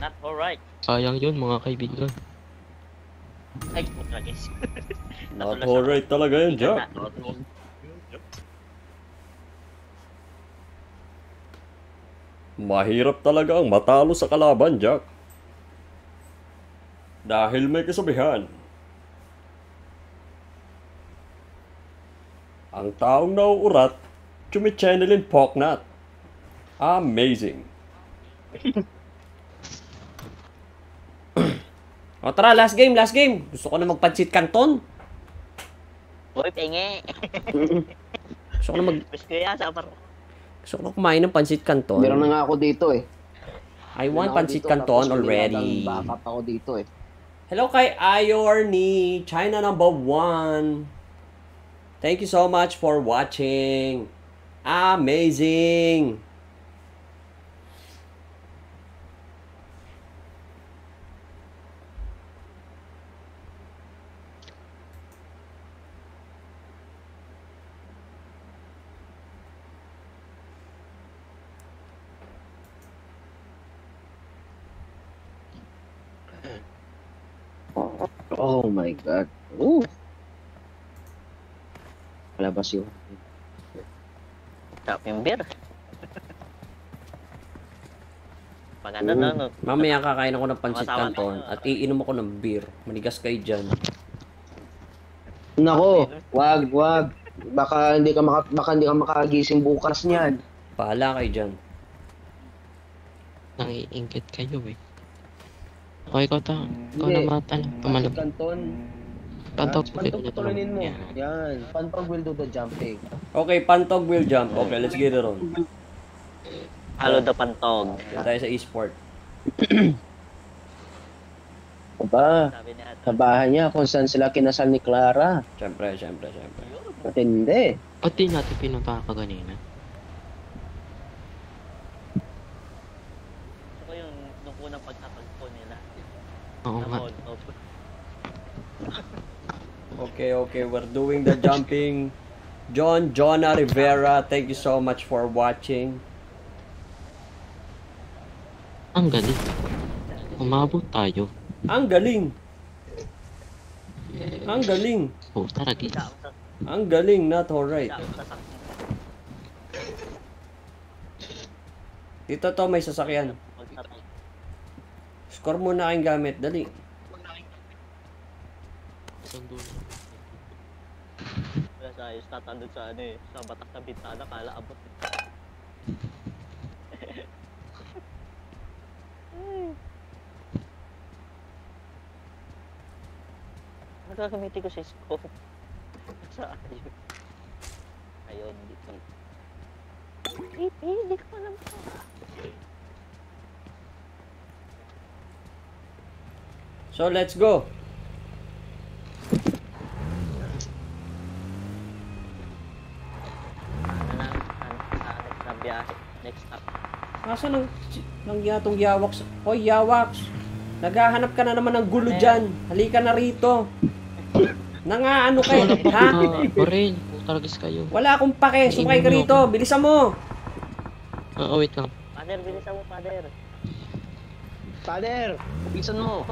Not alright. Sayang yun, mga kaibigan. Ay, puta guys. Not alright talaga yan, Jack. Mahirap talaga ang matalo sa kalaban, Jack. Dahil may kasabihan. Ang taong nauurat, chumichenelin poknat. Amazing. o tara, last game, last game. Gusto ko na magpansit kanton. Uy, penge. Gusto ko na mag... Gusto ko yan sa par. Gusto ko kumain ng pansit kanton. Meron na nga ako dito eh. I want Meron dito, canton already. Backup ako dito eh. Hello kay Ayorni, China number one. Thank you so much for watching. Amazing. Oh my God. Ooh. Palabas yun. Sarap yung beer. Pag Mm. na, no? Mamaya kakain ako ng Tama-tama canton at iinom ako ng beer. Manigas kayo dyan. Nako, wag, wag. Baka hindi ka maka, baka hindi ka makagising bukas niyan. Bahala kayo dyan. Nangiingit kayo eh. O, ikaw ta. Ikaw Hindi. na mata Tumalab. Canton. Pantog ko Pantog kayo tulonin mo. Yan. Pantog will do the jumping. Okay, pantog will jump. Okay, let's get it on. Halo the pantog. Yan tayo sa e-sport. Aba, Ate. sa bahay niya kung saan sila kinasal ni Clara. Siyempre, siyempre, siyempre. Matindi. Ba't di natin pinunta ka ganina? Gusto ko yung nung unang pagkatagpo nila. Oo nga. Okay, okay, we're doing the jumping. John Jonah Rivera, thank you so much for watching. Ang galing. Umabot tayo. Ang galing. Ang galing. Oh, tara guys. Siya ang galing, not alright. Dito to, may sasakyan. Score muna kayong gamit, dali. Wala sa ayos, tatandod sa ano eh. Sa batak na bintana, kala abot. Ano gagamitin ko sa scope? Sa ayun. Ayun, dito. Eh, eh, hindi ko alam ko. So, let's go. Next stop. Nasa nang, nang yatong yawax? Hoy, yawax. Naghahanap ka na naman ng gulo dyan. Halika na rito. Nangaano ka eh, ha? Baril. Taragis kayo. Wala akong pake. Sumay ka rito. Bilisan mo. Ah, oh, wait lang. Father, bilisan mo, father. Father, bisan mo.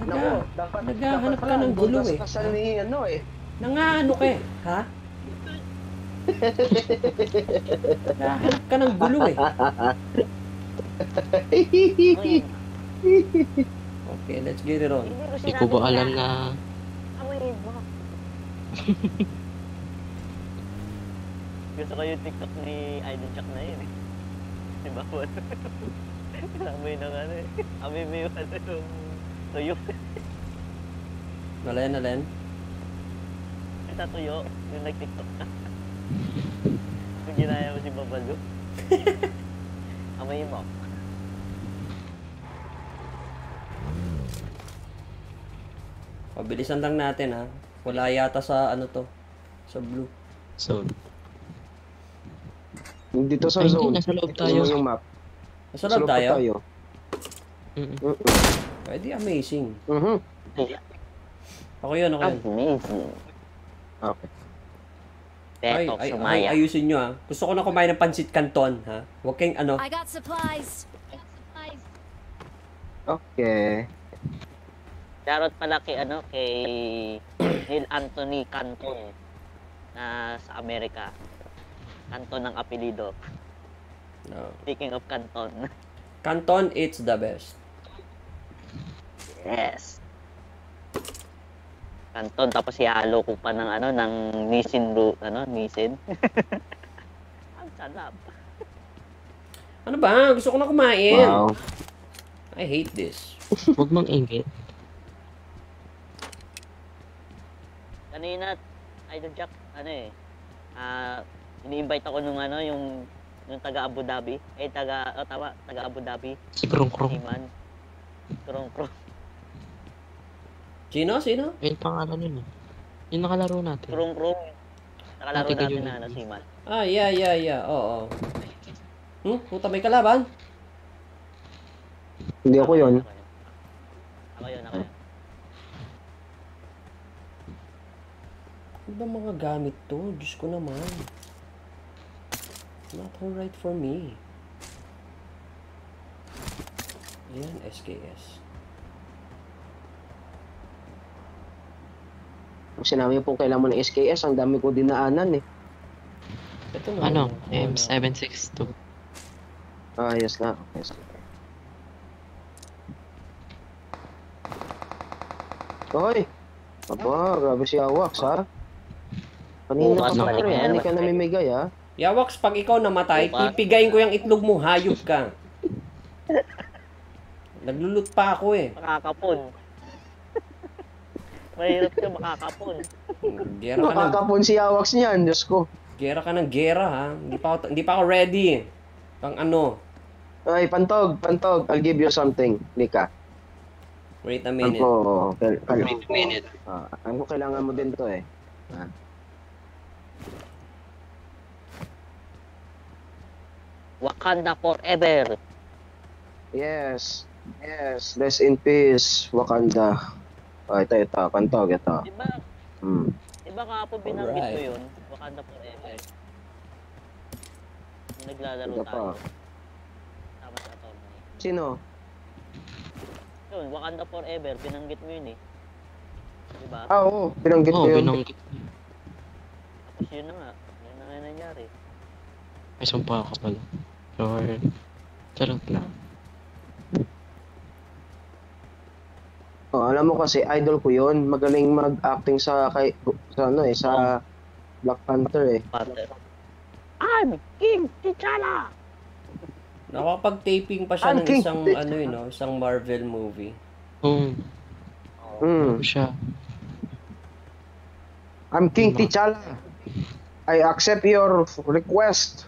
Naga, Nako, dapat naghahanap dapat ka ng gulo eh. ka sa ni ano eh. Nangaano ka eh, ha? Naghahanap ka ng gulo eh. Okay, let's get it on. hindi ko ba alam na. Amoy mo. Gusto ko yung TikTok ni Idol Chuck na yun eh. Di ba? Amoy ng ano eh. Amoy mo yung ano yung Tuyo. alin, alin? Sa tuyo, yung nag-tiktok ka. yung ginaya mo si Babalo. Amayin mo. Pabilisan lang natin ha. Wala yata sa ano to. Sa blue. So, dito sa zone. nasa loob tayo. yung. Nasa loob tayo? tayo. Mm-mm. Mm-mm. Pwede amazing. Mhm. Ako yun, ako yun. Amazing. Okay. Ay, ay, ay, ayusin nyo ha. Gusto ko na kumain ng pansit canton ha. Huwag kayong ano. I got supplies. Okay. Shoutout pala kay ano kay Neil Anthony Canton na sa Amerika. Canton ng apelido. No. Speaking of Canton. Canton, it's the best. Yes. Canton tapos ihalo ko pa ng ano ng Nissin ro ano Nissin. Ang sarap. Ano ba? Gusto ko na kumain. Wow. I hate this. Huwag mang ingit. Kanina Idol Jack ano eh ah ini-invite ako nung ano yung yung taga Abu Dhabi eh taga oh, tama taga Abu Dhabi Si Krong Krong. Iman Krong Krong Sino? Sino? Ayun pangalan yun eh. Yung nakalaro natin. Krong Krong nakalaro Ate, natin na ano si Iman Ah, yeah, yeah, yeah. Oo. Hmm? Puta, may kalaban? Hindi ako yun. ako yun ako yun Ano ba mga gamit to? Diyos ko naman. Not alright for me. Ayan, SKS. Kung sinabi po kailangan mo ng SKS, ang dami ko dinaanan eh. Ito na. Ano? Ano? M762. Ah, yes na. Yes. Hoy! Aba, grabe si Awax ha. Kanina ano, pa ano, pre, ano, hindi ka namimigay ha. Yawax, pag ikaw namatay, pipigayin ko yung itlog mo, hayop ka. Naglulot pa ako eh. makakapon mahirap ka makakapon Gera ka ng, Makakapon si Awax niyan, Diyos ko. gera ka ng gera ha. Hindi pa ako, hindi pa ako ready. Pang ano. Ay, pantog, pantog. I'll give you something, Lika. Wait a Ano minute. ko, kal- kal- Wait a minute. Ah, ano kailangan mo din to eh. Ah. Wakanda forever Yes. Yes. Rest in peace, Wakanda. Ah, ito, ito. Pantog, ito. di ba Hmm. di ba nga po binanggit ko yun Wakanda forever Yung naglalaro Ito tayo pa. tama sa Tommy Sino? yun Wakanda forever binanggit mo yun eh di ba Ah, oo. Binanggit Oo, ko yun. binanggit. tapos yun na nga yun na nga nangyari May sumpa ka pala. Sure. Charot lang. Oh, alam mo kasi idol ko 'yon. Magaling mag-acting sa kay sa ano eh sa Black Panther eh. Panther I'm King T'Challa Nakapag-taping pa siya I'm ng King isang T'Challa. ano yun, no? isang Marvel movie. Oo. Hmm. Ano siya? I'm King T'Challa. I accept your request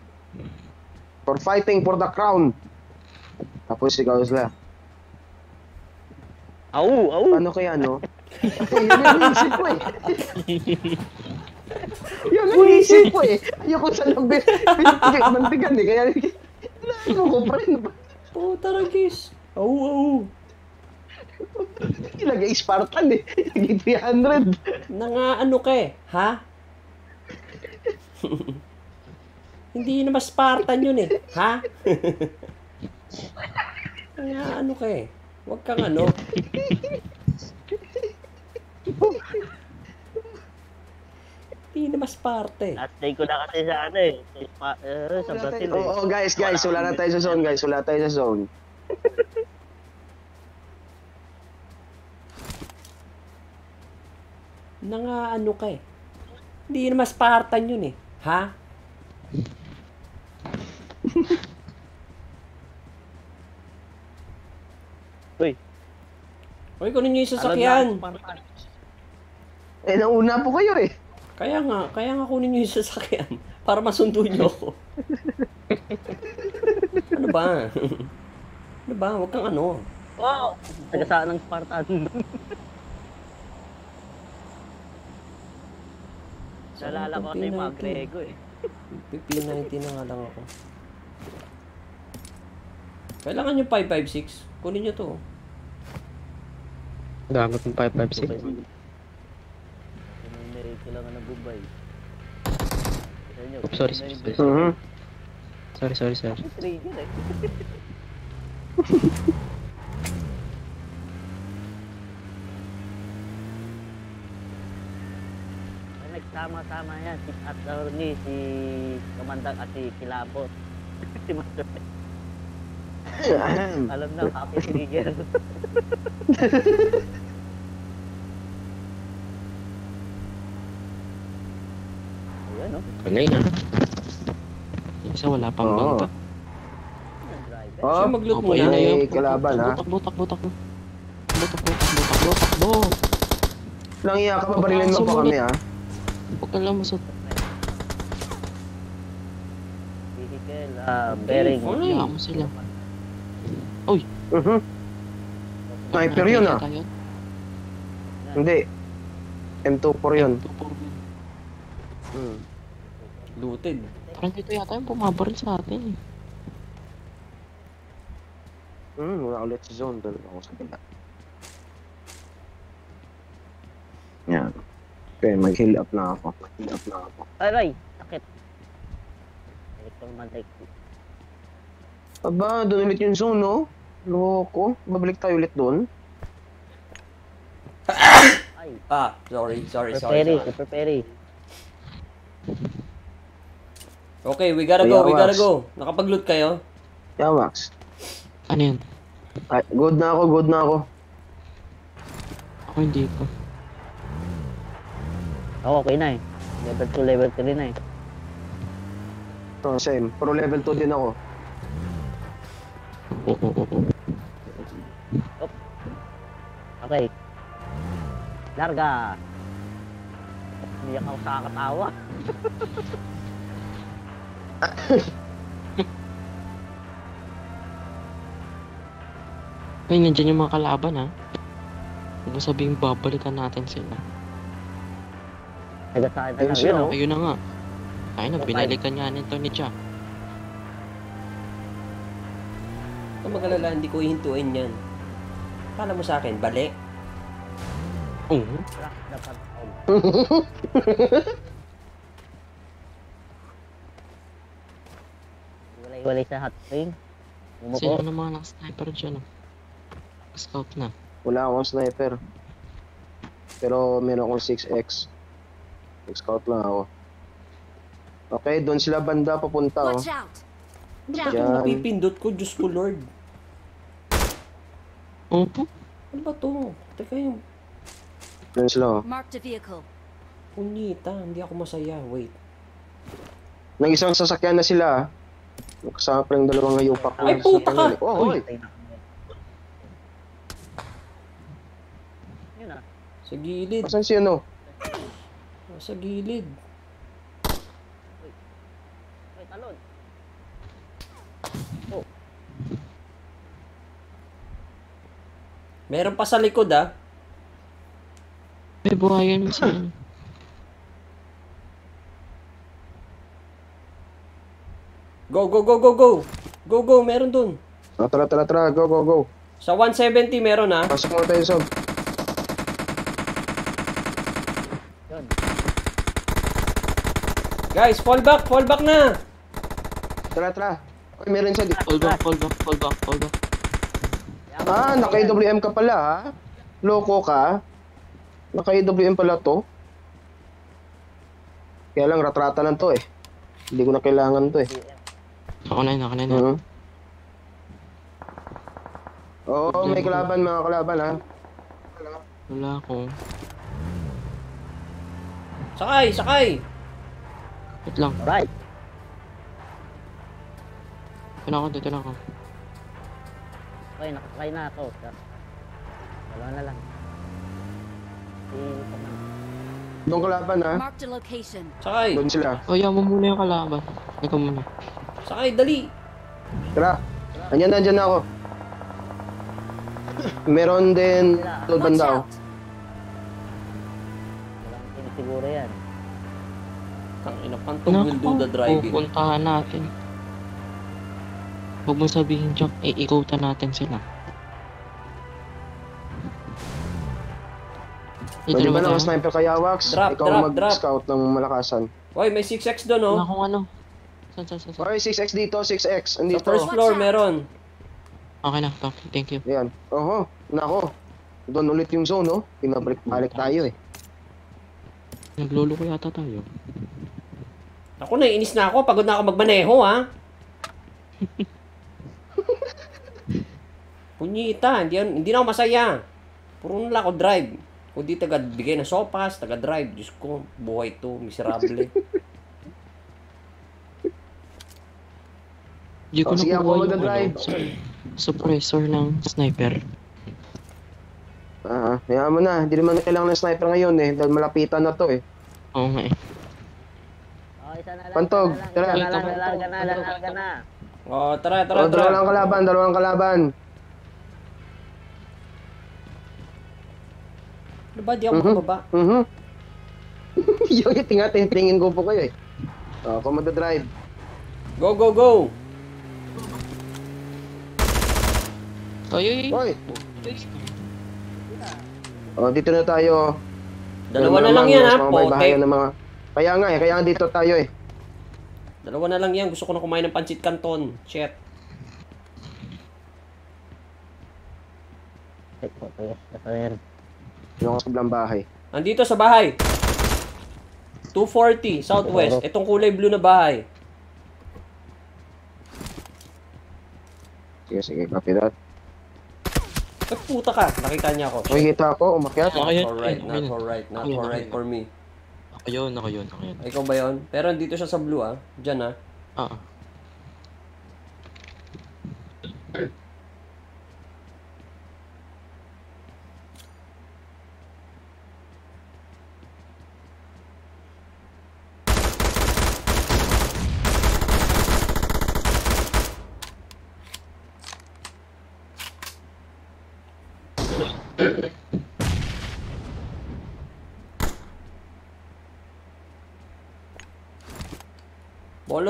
for fighting for the crown. Tapos ikaw sila. Au au Paano kaya no? Yun ang inisip ko eh. Yun ang ko eh. Ayoko sa labi. Mantigan eh. Kaya ano ko pa rin. Oh, tara guys. Au, au. Ilagay Spartan eh. Ilagay 300. Nanga ano ka eh, ha? Hindi naman Spartan yun eh, ha? Nanga ano ka eh. Huwag kang ano. Hindi naman Sparta eh. last day ko na kasi sa ano eh sa, eh, sa Brazil eh Oo, oh, guys, guys. Wala na tayo sa zone, guys. Wala tayo sa zone. Nanga ano ka eh. Hindi naman Spartan yun eh, ha? Hoy, kunin niyo yung sasakyan. Eh, nauna po kayo eh. Kaya nga, kaya nga kunin niyo yung sasakyan para masundo niyo ako. ano ba? ano ba? Huwag kang ano. Wow! Taga saan ang Spartan? Nalala ko na yung mga Grego eh. P90 na nga lang ako. Kailangan yung 556. Kunin nyo to. Gamit ng 556. Pinag kailangan inyo, Oops, sorry, ano sorry, sorry. Sorry, sorry, eh. Ay, Nagsama-sama yan, si Attorney, si Kamandang at si Kilabot. si Master. Alam na, happy trigger. Ayan, oh. Galing ah. Yung isa wala pang Oo. bangka. Oh, Siya mag-loot Opo, muna. yun na yun. May kalaban, ha? Takbo, takbo, takbo. Takbo, takbo, takbo, takbo, takbo. lang iya ka, pabarilin mo pa kami, ha? Huwag ka lang masot. Vehicle, ah, bearing. Fine. Hayaan mo sila. Mhm. Sniper yun, ah. Tayo. Hindi. M24 yun. Hmm. Looted. Parang dito yata yung pumabaril sa atin eh. Hmm, wala ulit sa zone. Doon ako sa bila. Yan. Okay, mag-heal up na ako. Mag-heal up na ako. Aray, sakit. Electromagnetic. Aba, doon ulit yung zone, no? Loko. Babalik tayo ulit doon. Ah, sorry, sorry, Super sorry. Perry, sorry. Super Perry. Okay, we gotta go, we gotta go. Nakapag-loot kayo? Yeah, Max. Ano yun? Ay, good na ako, good na ako. Ako hindi ko. Ako, okay na eh. Level 2, level 3 na eh. Oh, same. Pro level 2 din ako. Oo, oo, oo. Okay. Larga. Hindi ako sa katawa. Ay, nandiyan yung mga kalaban ha. Huwag mo sabihing babalikan natin sila. Naga sa akin na Ayun oh. oh. Ayun na nga. Ayun na, binalikan nga nito ni Jack. Kung mag-alala, hindi ko hihintuin yan. Kala mo sa akin, bali? The pag-out. Walay-walay sa hot spring. Sino na mga naka-sniper dyan ah. Scout na. Wala akong sniper. Pero meron akong 6x. Scout lang ako. Okay, doon sila banda papunta, oh. Watch out! Bakit Yan. napipindot ko? Diyos ko, Lord. Opo. Ano ba to? Teka yung Doon sila, oh. Marked a vehicle. punyita. Hindi ako masaya. Wait. Nang isang sasakyan na sila, ah. Kasama pa yung dalawang hayupak na Ay, puta ka! sasakyan. Oh, na ako. Yun ah. Sa gilid. Asan si ano? Sa gilid. Ay, talon. Meron pa sa likod, ah. May buhayan mo siya. Go, go, go, go, go! Go, go! Meron dun. Ah, tara, tara, tara. Go, go, go. Sa 170 meron, ah. Pasok mo tayo sa... Yun. Guys, fall back! Fall back na! Tara, tara. Okay, meron siya. di- Fall back, fall back, fall back, fall back. Ah, naka-AWM ka pala, ha? Loko ka? Naka-AWM pala to? Kaya lang, ratrata lang to, eh. Hindi ko na kailangan to, eh. Ako na yun, ako na yun. Mhm. Oo, may kalaban, mga kalaban, ha? Wala ako. Sakay! Sakay! Wait lang. Alright. Dito na ako, dito na ako. Okay, nakakay na ako. Dalawa na lang. Doon kalaban, ha? Marked a location. Sakay! Doon sila. O, yaman mo muna yung kalaban. Ikaw muna. Sakay! Dali! Tara. Andyan na, andyan na ako. Meron din doon banda, oh. out! Walang sinisiguro yan. Tangina, pantog will do the driving. pupuntahan natin. Huwag mo sabihin, Jack, iikutan natin sila. Dito Pwede ba lang tayo? sniper kaya, Wax? Drop, Ikaw drop, mag-scout ng malakasan. Hoy, may 6x doon, oh. Wala akong ano. Saan, saan, saan, saan? Okay, 6x dito, 6x. Sa Andito. first floor, meron. Okay na, okay, thank you. Yan. Oho, nako. Doon ulit yung zone, no? Pinabalik-balik tayo eh. Nagluluko yata tayo. Ako, naiinis na ako. Pagod na ako magmaneho, ha? Punyita, hindi, hindi na ako masaya. Puro na lang ako drive. Kung di taga bigay ng sopas, taga drive. Diyos ko, buhay to, miserable. Hindi ko Oh, sige, nakuha ako yung ano, su- suppressor ng sniper. Ah, hayaan mo na. Hindi naman kailangan ng sniper ngayon eh. Dahil malapitan na to eh. Oo nga eh. Oh, isa na lang. Pantog, isa tara. na lang, isa na oh, tara, tara, Oh, dalawa tara. lang kalaban, dalawang kalaban. Ano ba, di ako Mhm. makababa? Mhm. yung itingatin, tingin ko po kayo eh. Oh, ako magdadrive. Go, go, go! Ay, ay, ay. Hoy! Oh, dito na tayo. Dalawa na lang yan, ha? ng mga... Kaya nga eh, kaya nga dito tayo eh. Dalawa na lang yan. Gusto ko na kumain ng pancit canton. Shit. Yung sa kablang bahay. Andito sa bahay. 240, southwest. Itong kulay blue na bahay. Sige, sige, copy that. Eh, puta ka. Nakita niya ako. Makikita ako, umakyat. Alright, not alright, not alright for me. Ako yun, ako yun, ako yun. Ikaw ba yon? Pero andito siya sa blue, ah. Diyan, ah. Ah,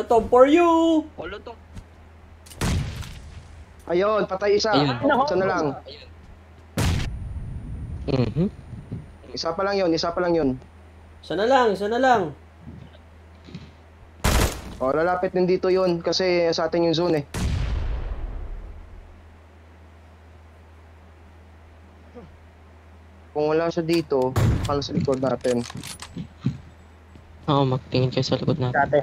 Molotov for you! Ayun, patay isa. Ayun. Isa na lang. mhm. Isa pa lang yun, isa pa lang yun. Isa na lang, isa na lang. O, lalapit din dito yun kasi sa atin yung zone eh. Kung wala siya dito, pala sa likod natin. Oo, magtingin kayo sa likod natin. Dati,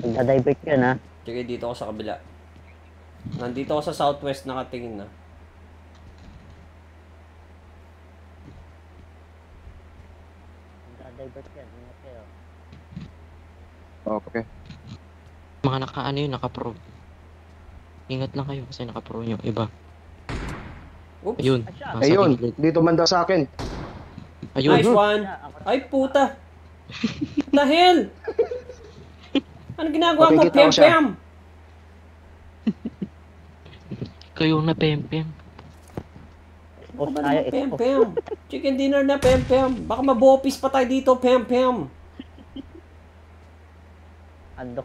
nagda-divert yun ha. Sige, dito ako sa kabila. Nandito ako sa southwest nakatingin na. Nagda-divert yan. Ingat kayo. Okay. Mga naka ano yun, naka-pro. Ingat lang kayo kasi naka-pro yung iba. Oops. Ayun. Nasa Ayun, gilid. dito banda sa akin. Ayun. Nice one! Ay, puta! The hell? Ano ginagawa mo? Makikita ko Pem siya. Kayo na pempem. Expose Ano tayo, ba. Pem? Chicken dinner na Pem Pem. Baka mabopis pa tayo dito, Pem Pem. Andok.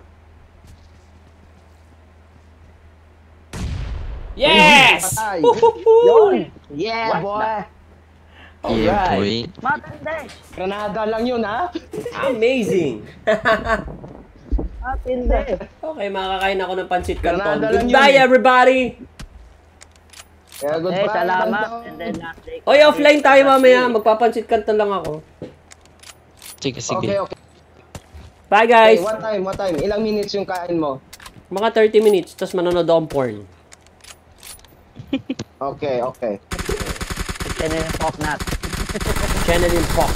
Yes! Patay. Woohoo! Yeah, boy! Yeah, Alright. boy. Matindi! Granada lang yun, ha? Amazing! Matindi! okay, makakain ako ng pancit canton. Goodbye, eh. everybody! Kaya goodbye. Eh, salamat. Banto. And then last day. Oy, offline tayo mamaya. Magpapansit canton lang ako. Sige, sige. Okay, okay. Bye, Hey, guys! what time, what time? Ilang minutes yung kain mo? Mga 30 minutes, tapos manonood akong porn. Okay, okay. Channel yung Talk Nat. Channel in Fox.